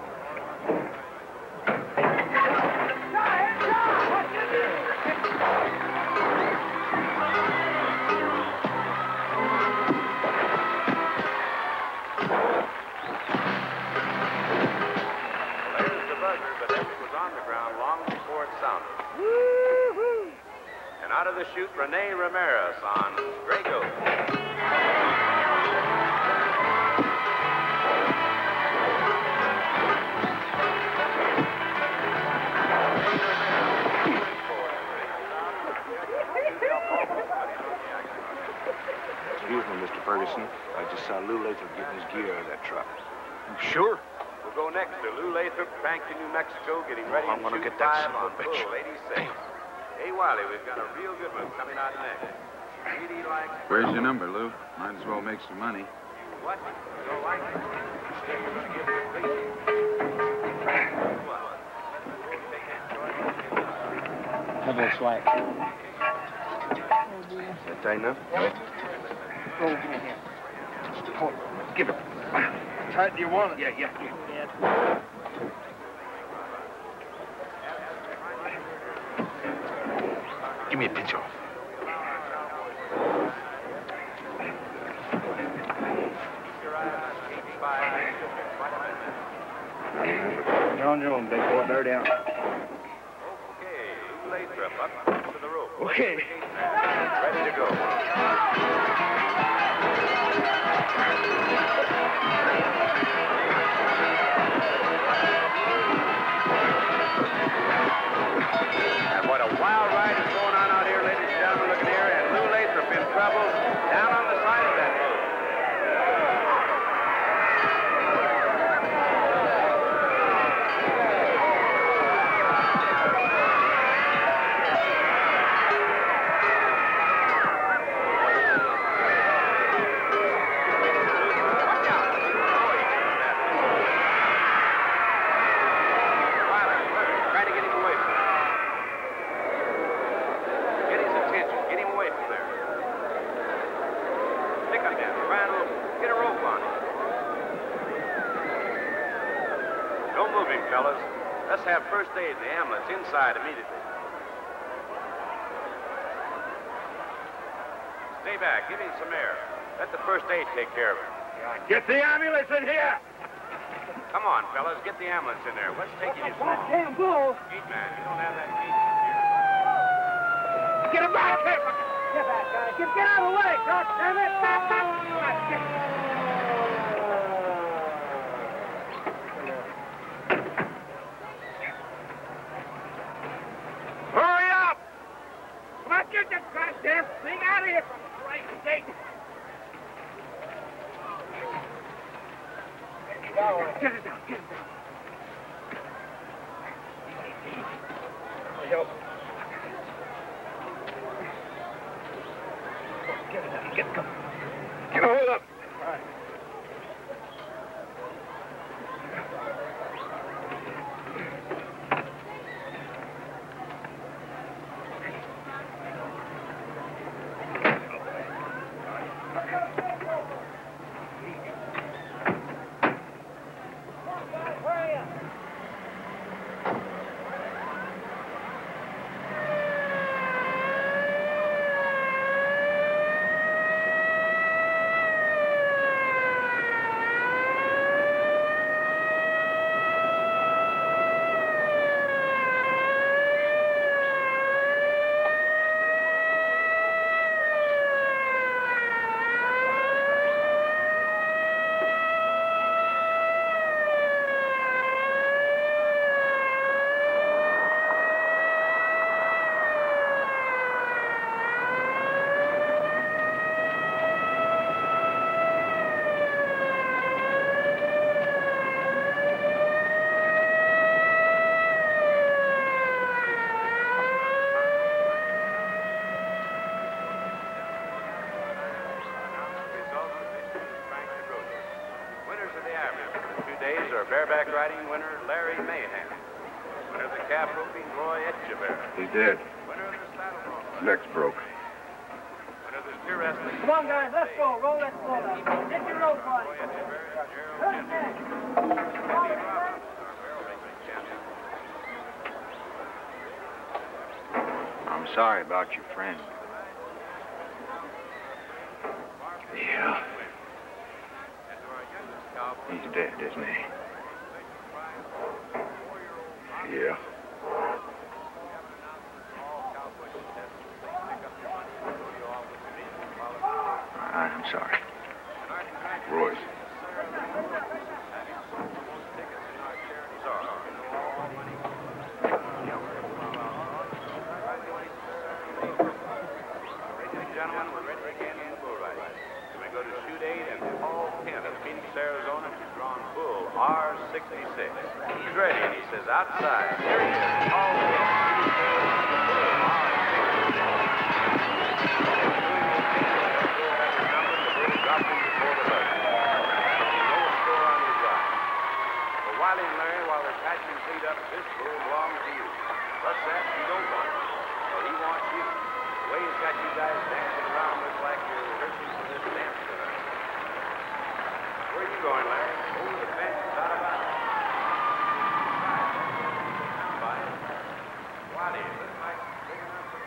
[SPEAKER 17] And out of the chute, Rene Ramirez on Grey Goat.
[SPEAKER 5] Excuse me, Mr. Ferguson. I just saw Lew Lathrop getting his gear out of that truck.
[SPEAKER 17] Sure. We'll go next to Lew Lathrop, Frankton, New Mexico, getting ready
[SPEAKER 5] I'm
[SPEAKER 17] to
[SPEAKER 5] gonna get that
[SPEAKER 17] five
[SPEAKER 5] son of
[SPEAKER 17] on
[SPEAKER 5] a bitch.
[SPEAKER 17] Bull 86. Hey, Wiley, we've got a real good one coming out next. Really like
[SPEAKER 6] Where's your number, Lew? Might as well make some money.
[SPEAKER 17] what? So like
[SPEAKER 25] Double swipe.
[SPEAKER 5] Is that tight enough?
[SPEAKER 28] Oh, give me a hand. Hold it. Give it. Tight do you want it? Yeah, yeah.
[SPEAKER 6] Give me a pinch off.
[SPEAKER 29] You're on your own, big boy. Bear down.
[SPEAKER 17] Okay, Lew Lathrop up to the rope.
[SPEAKER 28] Okay.
[SPEAKER 17] Ready to go. Inside immediately. Stay back. Give him some air. Let the first aid take care of him.
[SPEAKER 28] Get the ambulance in here!
[SPEAKER 17] Come on, fellas. Get the ambulance in there. What's taking you so long?
[SPEAKER 9] Goddamn bull!
[SPEAKER 17] Gate man, you don't have that gate.
[SPEAKER 9] Get him back here! Get back, guys. Get, get out of the way,
[SPEAKER 17] Two days are bareback riding winner Larry Mahan. Winner of the calf roping Roy Etcheverry.
[SPEAKER 3] He's dead.
[SPEAKER 17] Winner of the saddle bronc.
[SPEAKER 3] Leg's broke.
[SPEAKER 17] Winner of the steer wrestling.
[SPEAKER 9] Come on, guys, let's go. Roll that floor out. Get your rope on.
[SPEAKER 29] I'm sorry about your friend.
[SPEAKER 3] Yeah. He's dead, isn't he? Yeah. I'm sorry. Royce.
[SPEAKER 17] Gentlemen, we're ready again in the bull. You may go to chute eight and Paul Kent of Phoenix, Arizona, R66. He's ready, and he says outside. Here he is, Kent. Wiley and Larry, while they're patching Clete up, this bull belongs to you. What's that? You don't want it. Well, he wants you. The way he's got you guys dancing around looks like you're rehearsing for this dance tonight. Where are you going, Larry? Over the fence, out of bounds. Waddy, looks like big enough to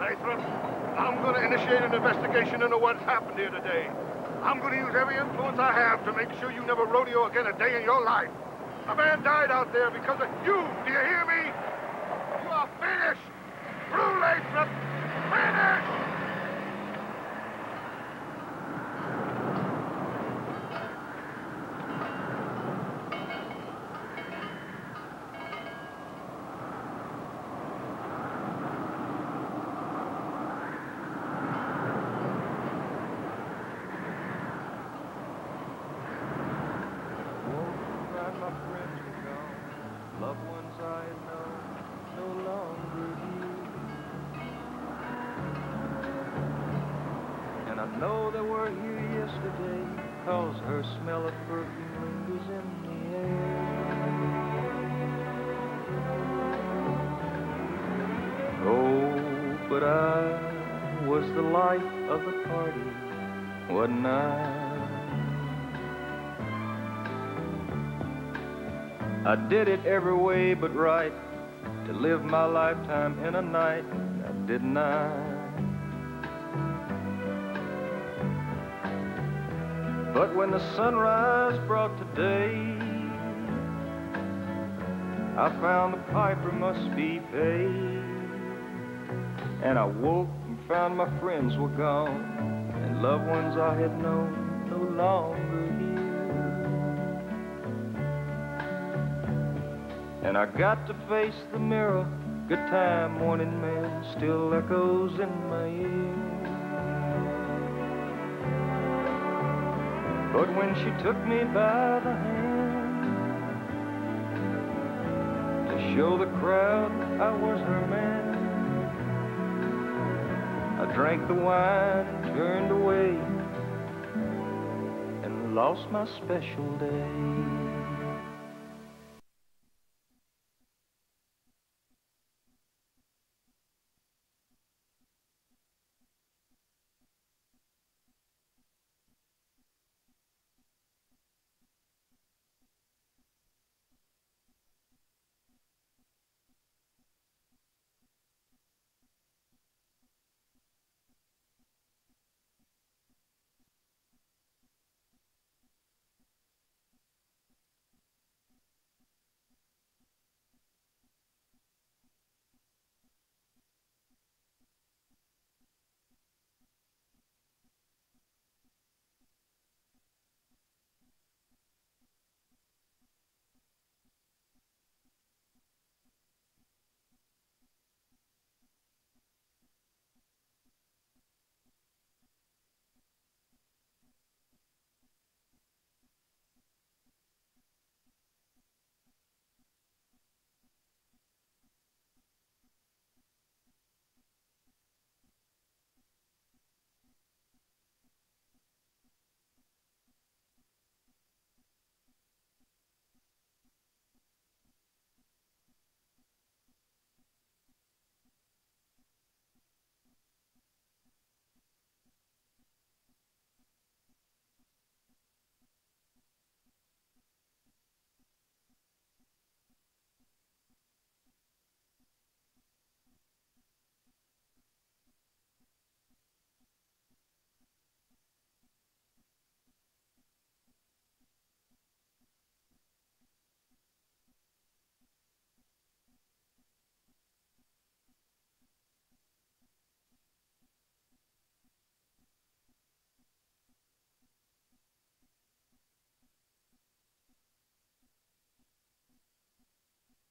[SPEAKER 8] Lathrop, I'm going to initiate an investigation into what's happened here today. I'm going to use every influence I have to make sure you never rodeo again a day in your life. A man died out there because of you.
[SPEAKER 12] But I was the life of the party, wasn't I? I did it every way but right to live my lifetime in a night, now didn't I? But when the sunrise brought today, I found the piper must be paid. And I woke and found my friends were gone, and loved ones I had known no longer here. And I got to face the mirror. Good time, morning man, still echoes in my ear. But when she took me by the hand to show the crowd I was her man, drank the wine, and turned away, and lost my special day.